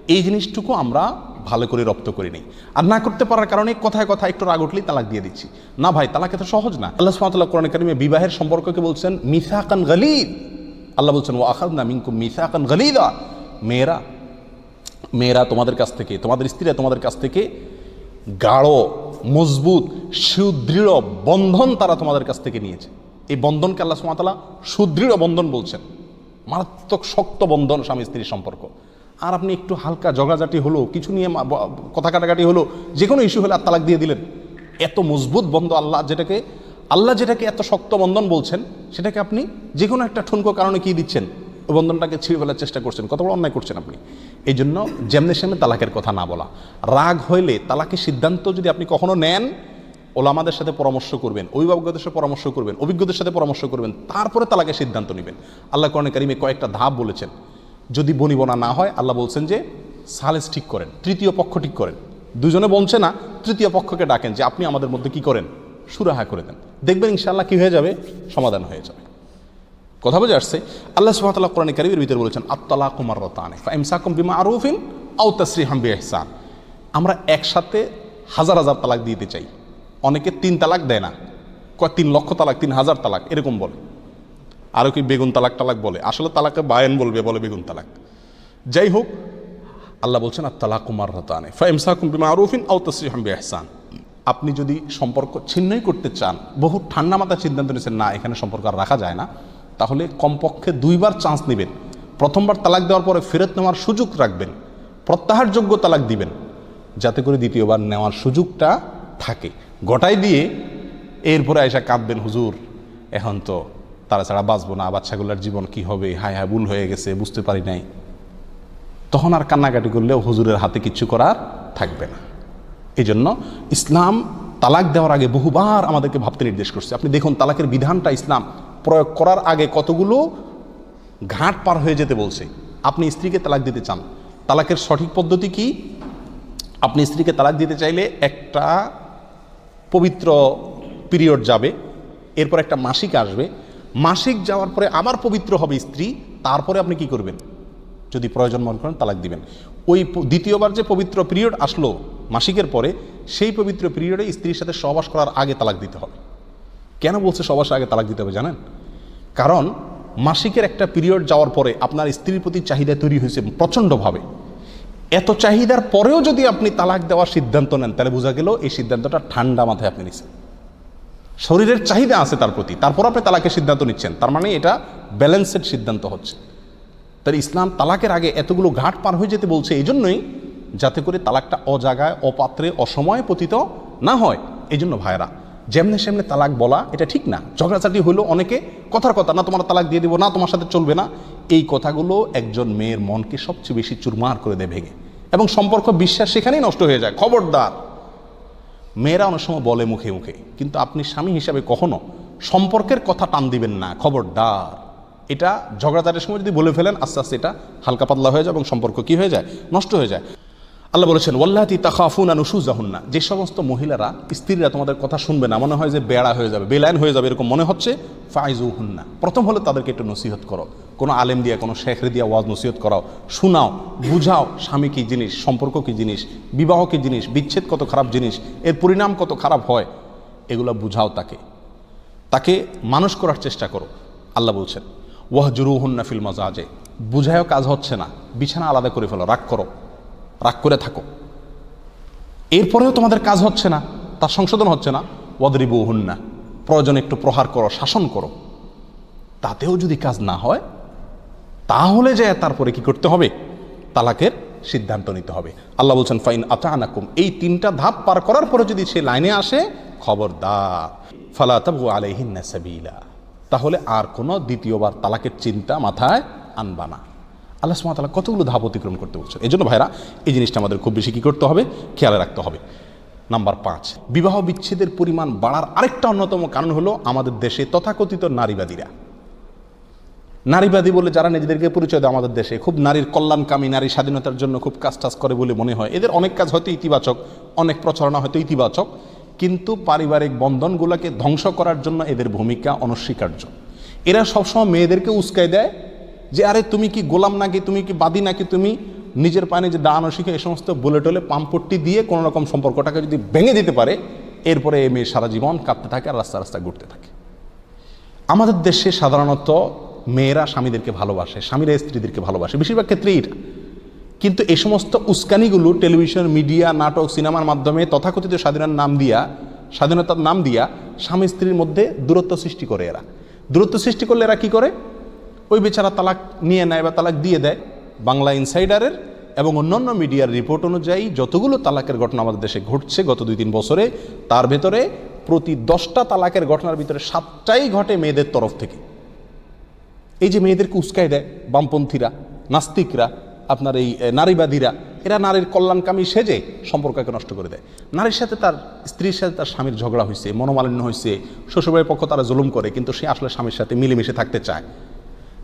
এই জিনিসটুকু আমরা ভালো করে রপ্ত করি নেই। আর না করতে পারার কারণে কথায় কথা একটু রাগ উঠলেই তালাক দিয়ে দিচ্ছি। না ভাই, তালাক এত সহজ না। আল্লাহ সুমাতাল্লাহ কোরআন কারিমে বিবাহের সম্পর্ককে বলছেন, মিসাকান গালিদ আল্লাহ বলছেন ও আখাদ না মিঙ্কু মিসাকান গালিদা মেয়েরা মেয়েরা তোমাদের কাছ থেকে, তোমাদের স্ত্রীরা তোমাদের কাছ থেকে গাঢ়, মজবুত, সুদৃঢ় বন্ধন তারা তোমাদের কাছ থেকে নিয়েছে। এই বন্ধনকে আল্লাহ সুমাতালা সুদৃঢ় বন্ধন বলছেন। মারাত্মক শক্ত বন্ধন স্বামী স্ত্রীর সম্পর্ক। আর আপনি একটু হালকা জগাজাটি হলো, কিছু নিয়ে কথা কাটাকাটি হলো, যে কোনো ইস্যু হলে আর তালাক দিয়ে দিলেন। এত মজবুত বন্ধ আল্লাহ যেটাকে আল্লাহ যেটাকে এত শক্ত বন্ধন বলছেন, সেটাকে আপনি যে কোনো একটা ঠুনকো কারণে কি দিচ্ছেন? ওই বন্ধনটাকে ছিঁড়ে ফেলার চেষ্টা করছেন। কত বড় অন্যায় করছেন আপনি। এই জন্য যেমনি সেমনি তালাকের কথা না বলা। রাগ হইলে তালাকের সিদ্ধান্ত যদি আপনি কখনো নেন, ওলামাদের সাথে পরামর্শ করবেন, অভিভাবকদের সাথে পরামর্শ করবেন, অভিজ্ঞদের সাথে পরামর্শ করবেন, তারপরে তালাকের সিদ্ধান্ত নেবেন। আল্লাহ কোরআন কারিমে কয়েকটা ধাপ বলেছেন। যদি বনিবনা না হয়, আল্লাহ বলছেন যে সালেস ঠিক করেন, তৃতীয় পক্ষ ঠিক করেন। দুজনে বলছে না, তৃতীয় পক্ষকে ডাকেন যে আপনি আমাদের মধ্যে কি করেন? সুরাহা করে দেন। দেখবেন ইনশাআল্লাহ কী হয়ে যাবে? সমাধান হয়ে যাবে। কথা বুঝে আসছে? আল্লাহ সুবহানাহু কোরআন কারিমের ভিতরে বলেছেন আত্তালা কুমার রতানে ফাইমসাকুম বিমা আরুফিন আও হাম্বি বিইহসান। আমরা একসাথে হাজার হাজার তালাক দিতে চাই। অনেকে তিন তালাক দেয় না। তিন লক্ষ তালাক, তিন হাজার তালাক, এরকম বলে। আরও কি বেগুন তালাক তালাক বলে? আসলে তালাকে বায়ান বলবে, বলে বেগুন তালাক। যাই হোক, আল্লাহ বলছেন আর তালাক কুমার রতানে আরুফিন আও তাসরিহাম বিইহসান। আপনি যদি সম্পর্ক ছিন্নই করতে চান, বহু ঠান্ডা মাথায় সিদ্ধান্ত নিয়েছেন, না, এখানে সম্পর্ক আর রাখা যায় না। তাহলে কমপক্ষে দুইবার চান্স নেবেন। প্রথমবার তালাক দেওয়ার পরে ফেরত নেওয়ার সুযোগ রাখবেন। প্রত্যাহারযোগ্য তালাক দিবেন, যাতে করে দ্বিতীয়বার নেওয়ার সুযোগটা থাকে। গোটাই দিয়ে এরপরে এসে কাঁদবেন, হুজুর, এখন তো তারা ছাড়া বাঁচবো না, বাচ্চাগুলোর জীবন কি হবে, হায় হায় ভুল হয়ে গেছে, বুঝতে পারি নাই। তখন আর কান্নাকাটি করলেও হুজুরের হাতে কিছু করার থাকবে না। এই জন্য ইসলাম তালাক দেওয়ার আগে বহুবার আমাদেরকে ভাবতে নির্দেশ করছে। আপনি দেখুন, তালাকের বিধানটা ইসলাম প্রয়োগ করার আগে কতগুলো ঘাট পার হয়ে যেতে বলছে। আপনি স্ত্রীকে তালাক দিতে চান, তালাকের সঠিক পদ্ধতি কি? আপনি স্ত্রীকে তালাক দিতে চাইলে একটা পবিত্র পিরিয়ড যাবে, এরপর একটা মাসিক আসবে মাসিক যাওয়ার পরে আবার পবিত্র হবে স্ত্রী, তারপরে আপনি কি করবেন? যদি প্রয়োজন মনে করেন তালাক দিবেন। ওই দ্বিতীয়বার যে পবিত্র পিরিয়ড আসলো মাসিকের পরে, সেই পবিত্র পিরিয়ডে স্ত্রীর সাথে সহবাস করার আগে তালাক দিতে হবে। কেন বলছে সবার আগে তালাক দিতে হবে জানেন? কারণ মাসিকের একটা পিরিয়ড যাওয়ার পরে আপনার স্ত্রীর প্রতি চাহিদা তৈরি হয়েছে প্রচণ্ডভাবে। এত চাহিদার পরেও যদি আপনি তালাক দেওয়ার সিদ্ধান্ত নেন, তাহলে বোঝা গেল এই সিদ্ধান্তটা ঠান্ডা মাথায় আপনি নিচ্ছেন শরীরের চাহিদা আছে তার প্রতি, তারপর আপনি তালাকের সিদ্ধান্ত নিচ্ছেন। তার মানে এটা ব্যালেন্সেড সিদ্ধান্ত হচ্ছে। তাই ইসলাম তালাকের আগে এতগুলো ঘাট পার হয়ে যেতে বলছে এই জন্যই যাতে করে তালাকটা অজাগায়, অপাত্রে, অসময়ে পতিত না হয়। এই জন্য ভাইরা যেমনে সেমনে তালাক বলা এটা ঠিক না। ঝগড়াঝাটি হলো অনেকে, কথার কথা, না তোমার তালাক দিয়ে দিব, না তোমার সাথে চলবে না। এই কথাগুলো একজন মেয়ের মনকে সবচেয়ে বেশি চুরমার করে দেয় ভেঙে। এবং সম্পর্ক, বিশ্বাস সেখানেই নষ্ট হয়ে যায়। খবরদার। মেয়েরা অনেক সময় বলে মুখে মুখে। কিন্তু আপনি স্বামী হিসাবে কখনো সম্পর্কের কথা টান দিবেন না। খবরদার। এটা ঝগড়াঝাটের সময় যদি বলে ফেলেন, আস্তে আস্তে এটা হালকা পাতলা হয়ে যায় এবং সম্পর্ক কি হয়ে যায়? নষ্ট হয়ে যায়। আল্লাহ বলেছেন ওয়াল্লাহাতি তাকাফুন আনুসুজাহুন্না যে সমস্ত মহিলারা, স্ত্রীরা তোমাদের কথা শুনবে না। মনে হয় যে বেড়া হয়ে যাবে বেলায়ন হয়ে যাবে, এরকম মনে হচ্ছে ফাইজু হুন্না প্রথম হলে তাদেরকে একটু নসিহত করো। কোনো আলেম দিয়া, কোনো শেখরে দিয়া ওয়াজ নসিহত করাও, শোনাও, বুঝাও স্বামী কী জিনিস, সম্পর্ক কী জিনিস, বিবাহ কী জিনিস, বিচ্ছেদ কত খারাপ জিনিস, এর পরিণাম কত খারাপ হয়, এগুলো বুঝাও তাকে। তাকে মানুষ করার চেষ্টা করো, আল্লাহ বলছেন ওয়াহ জুরুহুন্না ফিল মাজাজে। বুঝায়ও কাজ হচ্ছে না, বিছানা আলাদা করে ফেলো, রাগ করো। রাগ করে থাকো। এরপরেও তোমাদের কাজ হচ্ছে না, তার সংশোধন হচ্ছে না। ওয়াদরিবু হুন্না প্রয়োজন একটু প্রহার করো, শাসন করো। তাতেও যদি কাজ না হয়, তাহলে যে তারপরে কি করতে হবে? তালাকের সিদ্ধান্ত নিতে হবে। আল্লাহ বলছেন, ফাইন আতানাকুম এই তিনটা ধাপ পার করার পরে যদি সে লাইনে আসে, খবরদার। ফালা তাবু আলাইহিন্না সাবিলা, তাহলে আর কোনো দ্বিতীয়বার তালাকের চিন্তা মাথায় আনবা না। আল্লাহ সুমাতালা কতগুলো ধাপ অতিক্রম করতে বলছেন। এই জন্য ভাইরা, এই জিনিসটা আমাদের খুব বেশি কী করতে হবে? খেয়াল রাখতে হবে। নাম্বার পাঁচ, বিবাহ বিচ্ছেদের পরিমাণ বাড়ার আরেকটা অন্যতম কারণ হলো আমাদের দেশে তথাকথিত নারীবাদীরা। নারীবাদী বলে যারা নিজেদেরকে পরিচয় দেয় আমাদের দেশে, খুব নারীর কল্যাণকামী নারী স্বাধীনতার জন্য খুব কাজ টাজ করে বলে মনে হয়। এদের অনেক কাজ হয়তো ইতিবাচক, অনেক প্রচারণা হয়তো ইতিবাচক, কিন্তু পারিবারিক বন্ধনগুলোকে ধ্বংস করার জন্য এদের ভূমিকা অনস্বীকার্য। এরা সবসময় মেয়েদেরকে উস্কাই দেয় যে আরে তুমি কি গোলাম নাকি, তুমি কি বাদী নাকি, তুমি নিজের পানে যে দাঁড়ানো শিখে এই সমস্ত বলে টলে পাম্পট্টি দিয়ে কোনো রকম সম্পর্কটাকে যদি ভেঙে দিতে পারে, এরপরে এই মেয়ে সারা জীবন কাঁদতে থাকে আর রাস্তা রাস্তা ঘুরতে থাকে। আমাদের দেশে সাধারণত মেয়েরা স্বামীদেরকে ভালোবাসে, স্বামীরা স্ত্রীদেরকে ভালোবাসে, বেশিরভাগ ক্ষেত্রেই এটা কিন্তু এই সমস্ত উস্কানিগুলো টেলিভিশন, মিডিয়া, নাটক, সিনেমার মাধ্যমে তথাকথিত স্বাধীনতার নাম দিয়া, স্বাধীনতার নাম দিয়া স্বামী স্ত্রীর মধ্যে দূরত্ব সৃষ্টি করে এরা। দূরত্ব সৃষ্টি করলে এরা কি করে? ওই বেচারা তালাক নিয়ে নেয় বা তালাক দিয়ে দেয় বাংলা ইনসাইডারের এবং অন্যান্য মিডিয়ার রিপোর্ট অনুযায়ী যতগুলো তালাকের ঘটনা আমাদের দেশে ঘটছে গত দুই তিন বছরে, তার ভেতরে প্রতি দশটা তালাকের ঘটনার ভিতরে সাতটাই ঘটে মেয়েদের তরফ থেকে। এই যে মেয়েদেরকে উস্কাই দেয় বামপন্থীরা, নাস্তিকরা, আপনার এই নারীবাদীরা, এরা নারীর কল্যাণকামী সেজে সম্পর্ককে নষ্ট করে দেয়। নারীর সাথে তার, স্ত্রীর সাথে তার স্বামীর ঝগড়া হয়েছে মনোমালিন্য হয়েছে শ্বশুরবাড়ির পক্ষ তারা জুলুম করে, কিন্তু সে আসলে স্বামীর সাথে মিলেমিশে থাকতে চায়।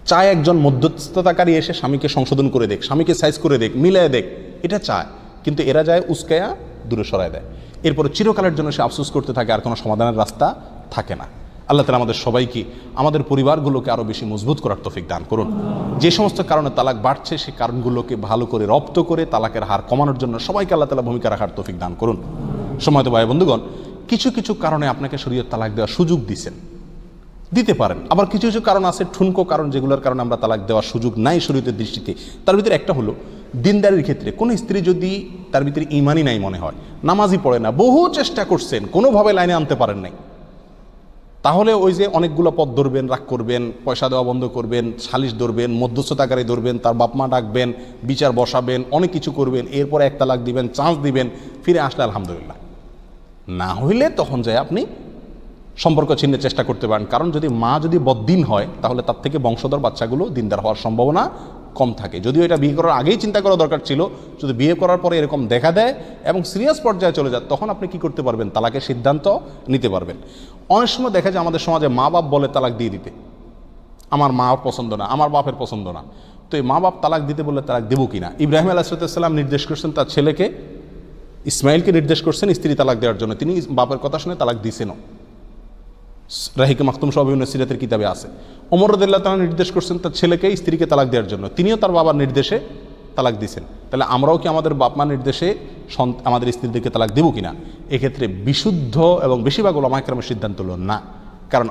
চায় একজন মধ্যস্থতাকারী এসে স্বামীকে সংশোধন করে দেখ, স্বামীকে সাইজ করে দেখ, মিলায় দেখ। এটা চায়। কিন্তু এরা যায় উস্কায়া, দূরে সরায় দেয়। এরপরে চিরকালের জন্য সে আফসোস করতে থাকে, আর কোনো সমাধানের রাস্তা থাকে না। আল্লাহ তালা আমাদের সবাইকে, আমাদের পরিবারগুলোকে আরও বেশি মজবুত করার তফিক দান করুন। যে সমস্ত কারণে তালাক বাড়ছে সেই কারণগুলোকে ভালো করে রপ্ত করে তালাকের হার কমানোর জন্য সবাইকে আল্লাহ তালা ভূমিকা রাখার তফিক দান করুন। সময় তো ভাই বন্ধুগণ, কিছু কিছু কারণে আপনাকে শরীয়ত তালাক দেওয়ার সুযোগ দিচ্ছেন দিতে পারেন। আবার কিছু কিছু কারণ আছে, ঠুনকো কারণ যেগুলোর কারণে আমরা তালাক দেওয়ার সুযোগ নাই শরীরের দৃষ্টিতে। তার ভিতরে একটা হলো, দিনদারির ক্ষেত্রে কোনো স্ত্রী যদি তার ভিতরে ইমানই নাই মনে হয়, নামাজই পড়ে না, বহু চেষ্টা করছেন, কোনোভাবে লাইনে আনতে পারেন নাই। তাহলে ওই যে অনেকগুলো পথ ধরবেন, রাগ করবেন, পয়সা দেওয়া বন্ধ করবেন, সালিশ ধরবেন মধ্যস্থতাকারী ধরবেন, তার বাপমা ডাকবেন, বিচার বসাবেন, অনেক কিছু করবেন, এরপরে এক তালাক দিবেন, চান্স দিবেন, ফিরে আসলে আলহামদুলিল্লাহ। না হইলে তখন যায় আপনি সম্পর্ক ছিন্নের চেষ্টা করতে পারেন। কারণ যদি মা যদি বদ্দিন হয়, তাহলে তার থেকে বংশধর বাচ্চাগুলো দিনদার হওয়ার সম্ভাবনা কম থাকে। যদিও এটা বিয়ে করার আগেই চিন্তা করা দরকার ছিল, যদি বিয়ে করার পরে এরকম দেখা দেয় এবং সিরিয়াস পর্যায়ে চলে যায়, তখন আপনি কি করতে পারবেন? তালাকের সিদ্ধান্ত নিতে পারবেন। অনেক সময় দেখা যায় আমাদের সমাজে মা বাপ বলে তালাক দিয়ে দিতে। আমার মা পছন্দ না, আমার বাপের পছন্দ না। তো এই মা বাপ তালাক দিতে বললে তালাক দেবো কি না ইব্রাহিম আলাহিসাল্লাম নির্দেশ করছেন তার ছেলেকে, ইসমাইলকে নির্দেশ করছেন স্ত্রী তালাক দেওয়ার জন্য। তিনি বাপের কথা শুনে তালাক দিছেনও। রাহিকে মাখতুম সহ বিভিন্ন সিরাতের কিতাবে আছে। ওমর রদুল্লাহ তালা নির্দেশ করছেন তার ছেলেকে স্ত্রীকে তালাক দেওয়ার জন্য। তিনিও তার বাবার নির্দেশে তালাক দিছেন তাহলে আমরাও কি আমাদের বাপ মার নির্দেশে আমাদের স্ত্রীদেরকে তালাক দেবো কিনা? এক্ষেত্রে বিশুদ্ধ এবং বেশিরভাগ ওলামাইকরামের সিদ্ধান্ত হলো না। কারণ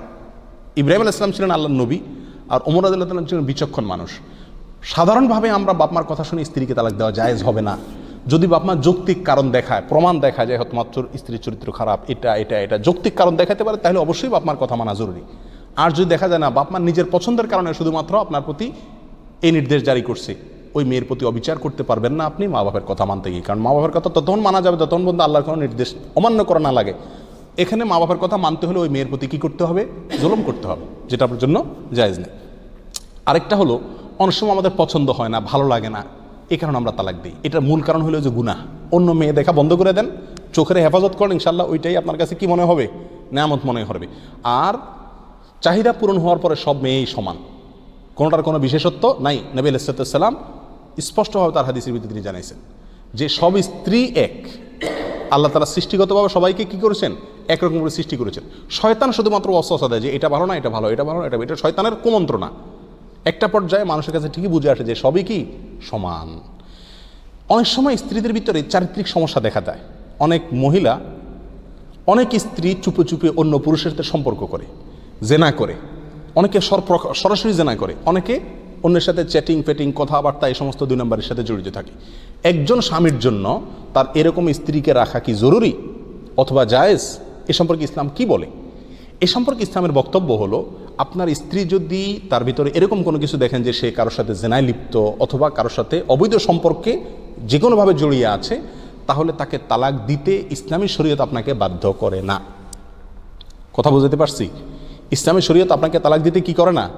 ইব্রাহিম আল ইসলাম ছিলেন আল্লাহ নবী আর ওমর আদুল্লাহ ছিলেন বিচক্ষণ মানুষ। সাধারণভাবে আমরা বাপমার কথা শুনে স্ত্রীকে তালাক দেওয়া জায়েজ হবে না। যদি বাপমা যৌক্তিক কারণ দেখায়, প্রমাণ দেখায় যে হয়তো মাত্র স্ত্রীর চরিত্র খারাপ, এটা এটা এটা যৌক্তিক কারণ দেখাতে পারে, তাহলে অবশ্যই বাপমার কথা মানা জরুরি। আর যদি দেখা যায় না বাপমার নিজের পছন্দের কারণে শুধুমাত্র আপনার প্রতি এই নির্দেশ জারি করছে, ওই মেয়ের প্রতি অবিচার করতে পারবেন না আপনি, মা বাপের কথা মানতে গিয়ে। কারণ মা বাপের কথা ততক্ষণ মানা যাবে ততক্ষণ পর্যন্ত আল্লাহর কোনো নির্দেশ অমান্য করা না লাগে। এখানে মা বাবার কথা মানতে হলে ওই মেয়ের প্রতি কী করতে হবে? জুলুম করতে হবে, যেটা আপনার জন্য জায়জ নেই। আরেকটা হলো, অনেক সময় আমাদের পছন্দ হয় না, ভালো লাগে না এই কারণে আমরা তালাক দিই। এটার মূল কারণ হলো যে গুনাহ। অন্য মেয়ে দেখা বন্ধ করে দেন চোখের হেফাজত করেন ইনশাল্লাহ ওইটাই আপনার কাছে কি মনে হবে? নেয়ামত মনে হবে। আর চাহিদা পূরণ হওয়ার পরে সব মেয়েই সমান। কোনোটার কোনো বিশেষত্ব? নাই। নবী আলাইসাল্লাম স্পষ্টভাবে তার হাদিসের ভিত্তিতে তিনি জানাইছেন যে সব স্ত্রী এক। আল্লাহ তালা সৃষ্টিগতভাবে সবাইকে কি করেছেন? একরকম করে সৃষ্টি করেছেন। শয়তান শুধুমাত্র অস্বস্থা দেয় যে এটা ভালো না এটা ভালো এটা ভালো না, এটা এটা শয়তানের কুমন্ত্রণা। একটা পর্যায়ে মানুষের কাছে ঠিকই বুঝে আসে যে সবই কি? সমান। অনেক সময় স্ত্রীদের ভিতরে চারিত্রিক সমস্যা দেখা দেয়। অনেক মহিলা অনেক স্ত্রী চুপে চুপে অন্য পুরুষের সাথে সম্পর্ক করে, জেনা করে। অনেকে সরাসরি জেনা করে, অনেকে অন্যের সাথে চ্যাটিং ফেটিং কথাবার্তা এই সমস্ত দুই নম্বরের সাথে জড়িত থাকে। একজন স্বামীর জন্য তার এরকম স্ত্রীকে রাখা কি জরুরি অথবা জায়েজ? এ সম্পর্কে ইসলাম কি বলে? এ সম্পর্কে ইসলামের বক্তব্য হলো, আপনার স্ত্রী যদি তার ভিতরে এরকম কোনো কিছু দেখেন যে সে কারোর সাথে জেনায় লিপ্ত অথবা কারোর সাথে অবৈধ সম্পর্কে যে কোনোভাবে জড়িয়ে আছে, তাহলে তাকে তালাক দিতে ইসলামী শরীয়ত আপনাকে বাধ্য করে না। কথা বুঝতে পারছি? ইসলামী শরীয়ত আপনাকে তালাক দিতে কি করে না?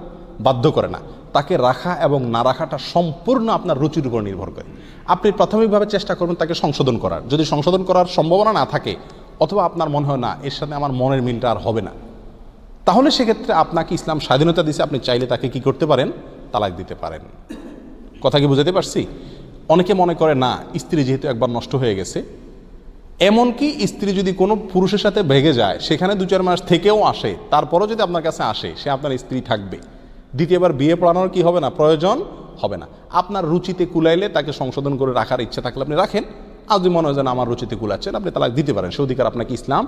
বাধ্য করে না। তাকে রাখা এবং না রাখাটা সম্পূর্ণ আপনার রুচির উপর নির্ভর করে। আপনি প্রাথমিকভাবে চেষ্টা করবেন তাকে সংশোধন করার। যদি সংশোধন করার সম্ভাবনা না থাকে, অথবা আপনার মনে হয়, না, এর সাথে আমার মনের মিলটা আর হবে না। তাহলে সেক্ষেত্রে আপনাকে ইসলাম স্বাধীনতা দিছে, আপনি চাইলে তাকে কি করতে পারেন? তালাক দিতে পারেন। কথা কি বুঝাতে পারছি? অনেকে মনে করে, না, স্ত্রী যেহেতু একবার নষ্ট হয়ে গেছে, এমনকি স্ত্রী যদি কোনো পুরুষের সাথে ভেগে যায়, সেখানে দু চার মাস থেকেও আসে, তারপরও যদি আপনার কাছে আসে, সে আপনার স্ত্রী থাকবে। দ্বিতীয়বার বিয়ে পড়ানোর কি হবে না? প্রয়োজন হবে না। আপনার রুচিতে কুলাইলে তাকে সংশোধন করে রাখার ইচ্ছা থাকলে আপনি রাখেন। আর যদি মনে হয় যেন আমার রুচিতে কুলাচ্ছেন আপনি তালাক দিতে পারেন। সে অধিকার আপনাকে ইসলাম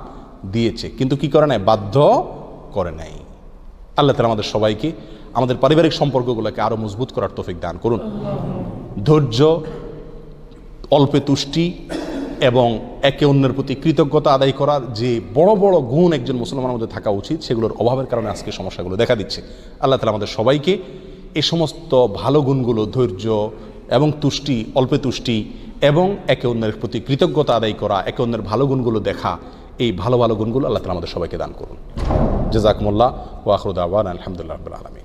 দিয়েছে। কিন্তু কি করে নাই বাধ্য করে নাই। আল্লাহ তালা আমাদের সবাইকে আমাদের পারিবারিক সম্পর্কগুলোকে আরও মজবুত করার তৌফিক দান করুন। ধৈর্য, অল্পে তুষ্টি এবং একে অন্যের প্রতি কৃতজ্ঞতা আদায় করার যে বড় বড় গুণ একজন মুসলমানের মধ্যে থাকা উচিত, সেগুলোর অভাবের কারণে আজকে সমস্যাগুলো দেখা দিচ্ছে। আল্লাহ তালা আমাদের সবাইকে এই সমস্ত ভালো গুণগুলো, ধৈর্য এবং তুষ্টি, অল্পে তুষ্টি এবং একে অন্যের প্রতি কৃতজ্ঞতা আদায় করা, একে অন্যের ভালো গুণগুলো দেখা, এই ভালো ভালো গুণগুলো আল্লাহ তালা আমাদের সবাইকে দান করুন। জেজাকমুল্লাহ ওয়াখরুদ আওয়ান আলহামদুলিল্লাহ আলমী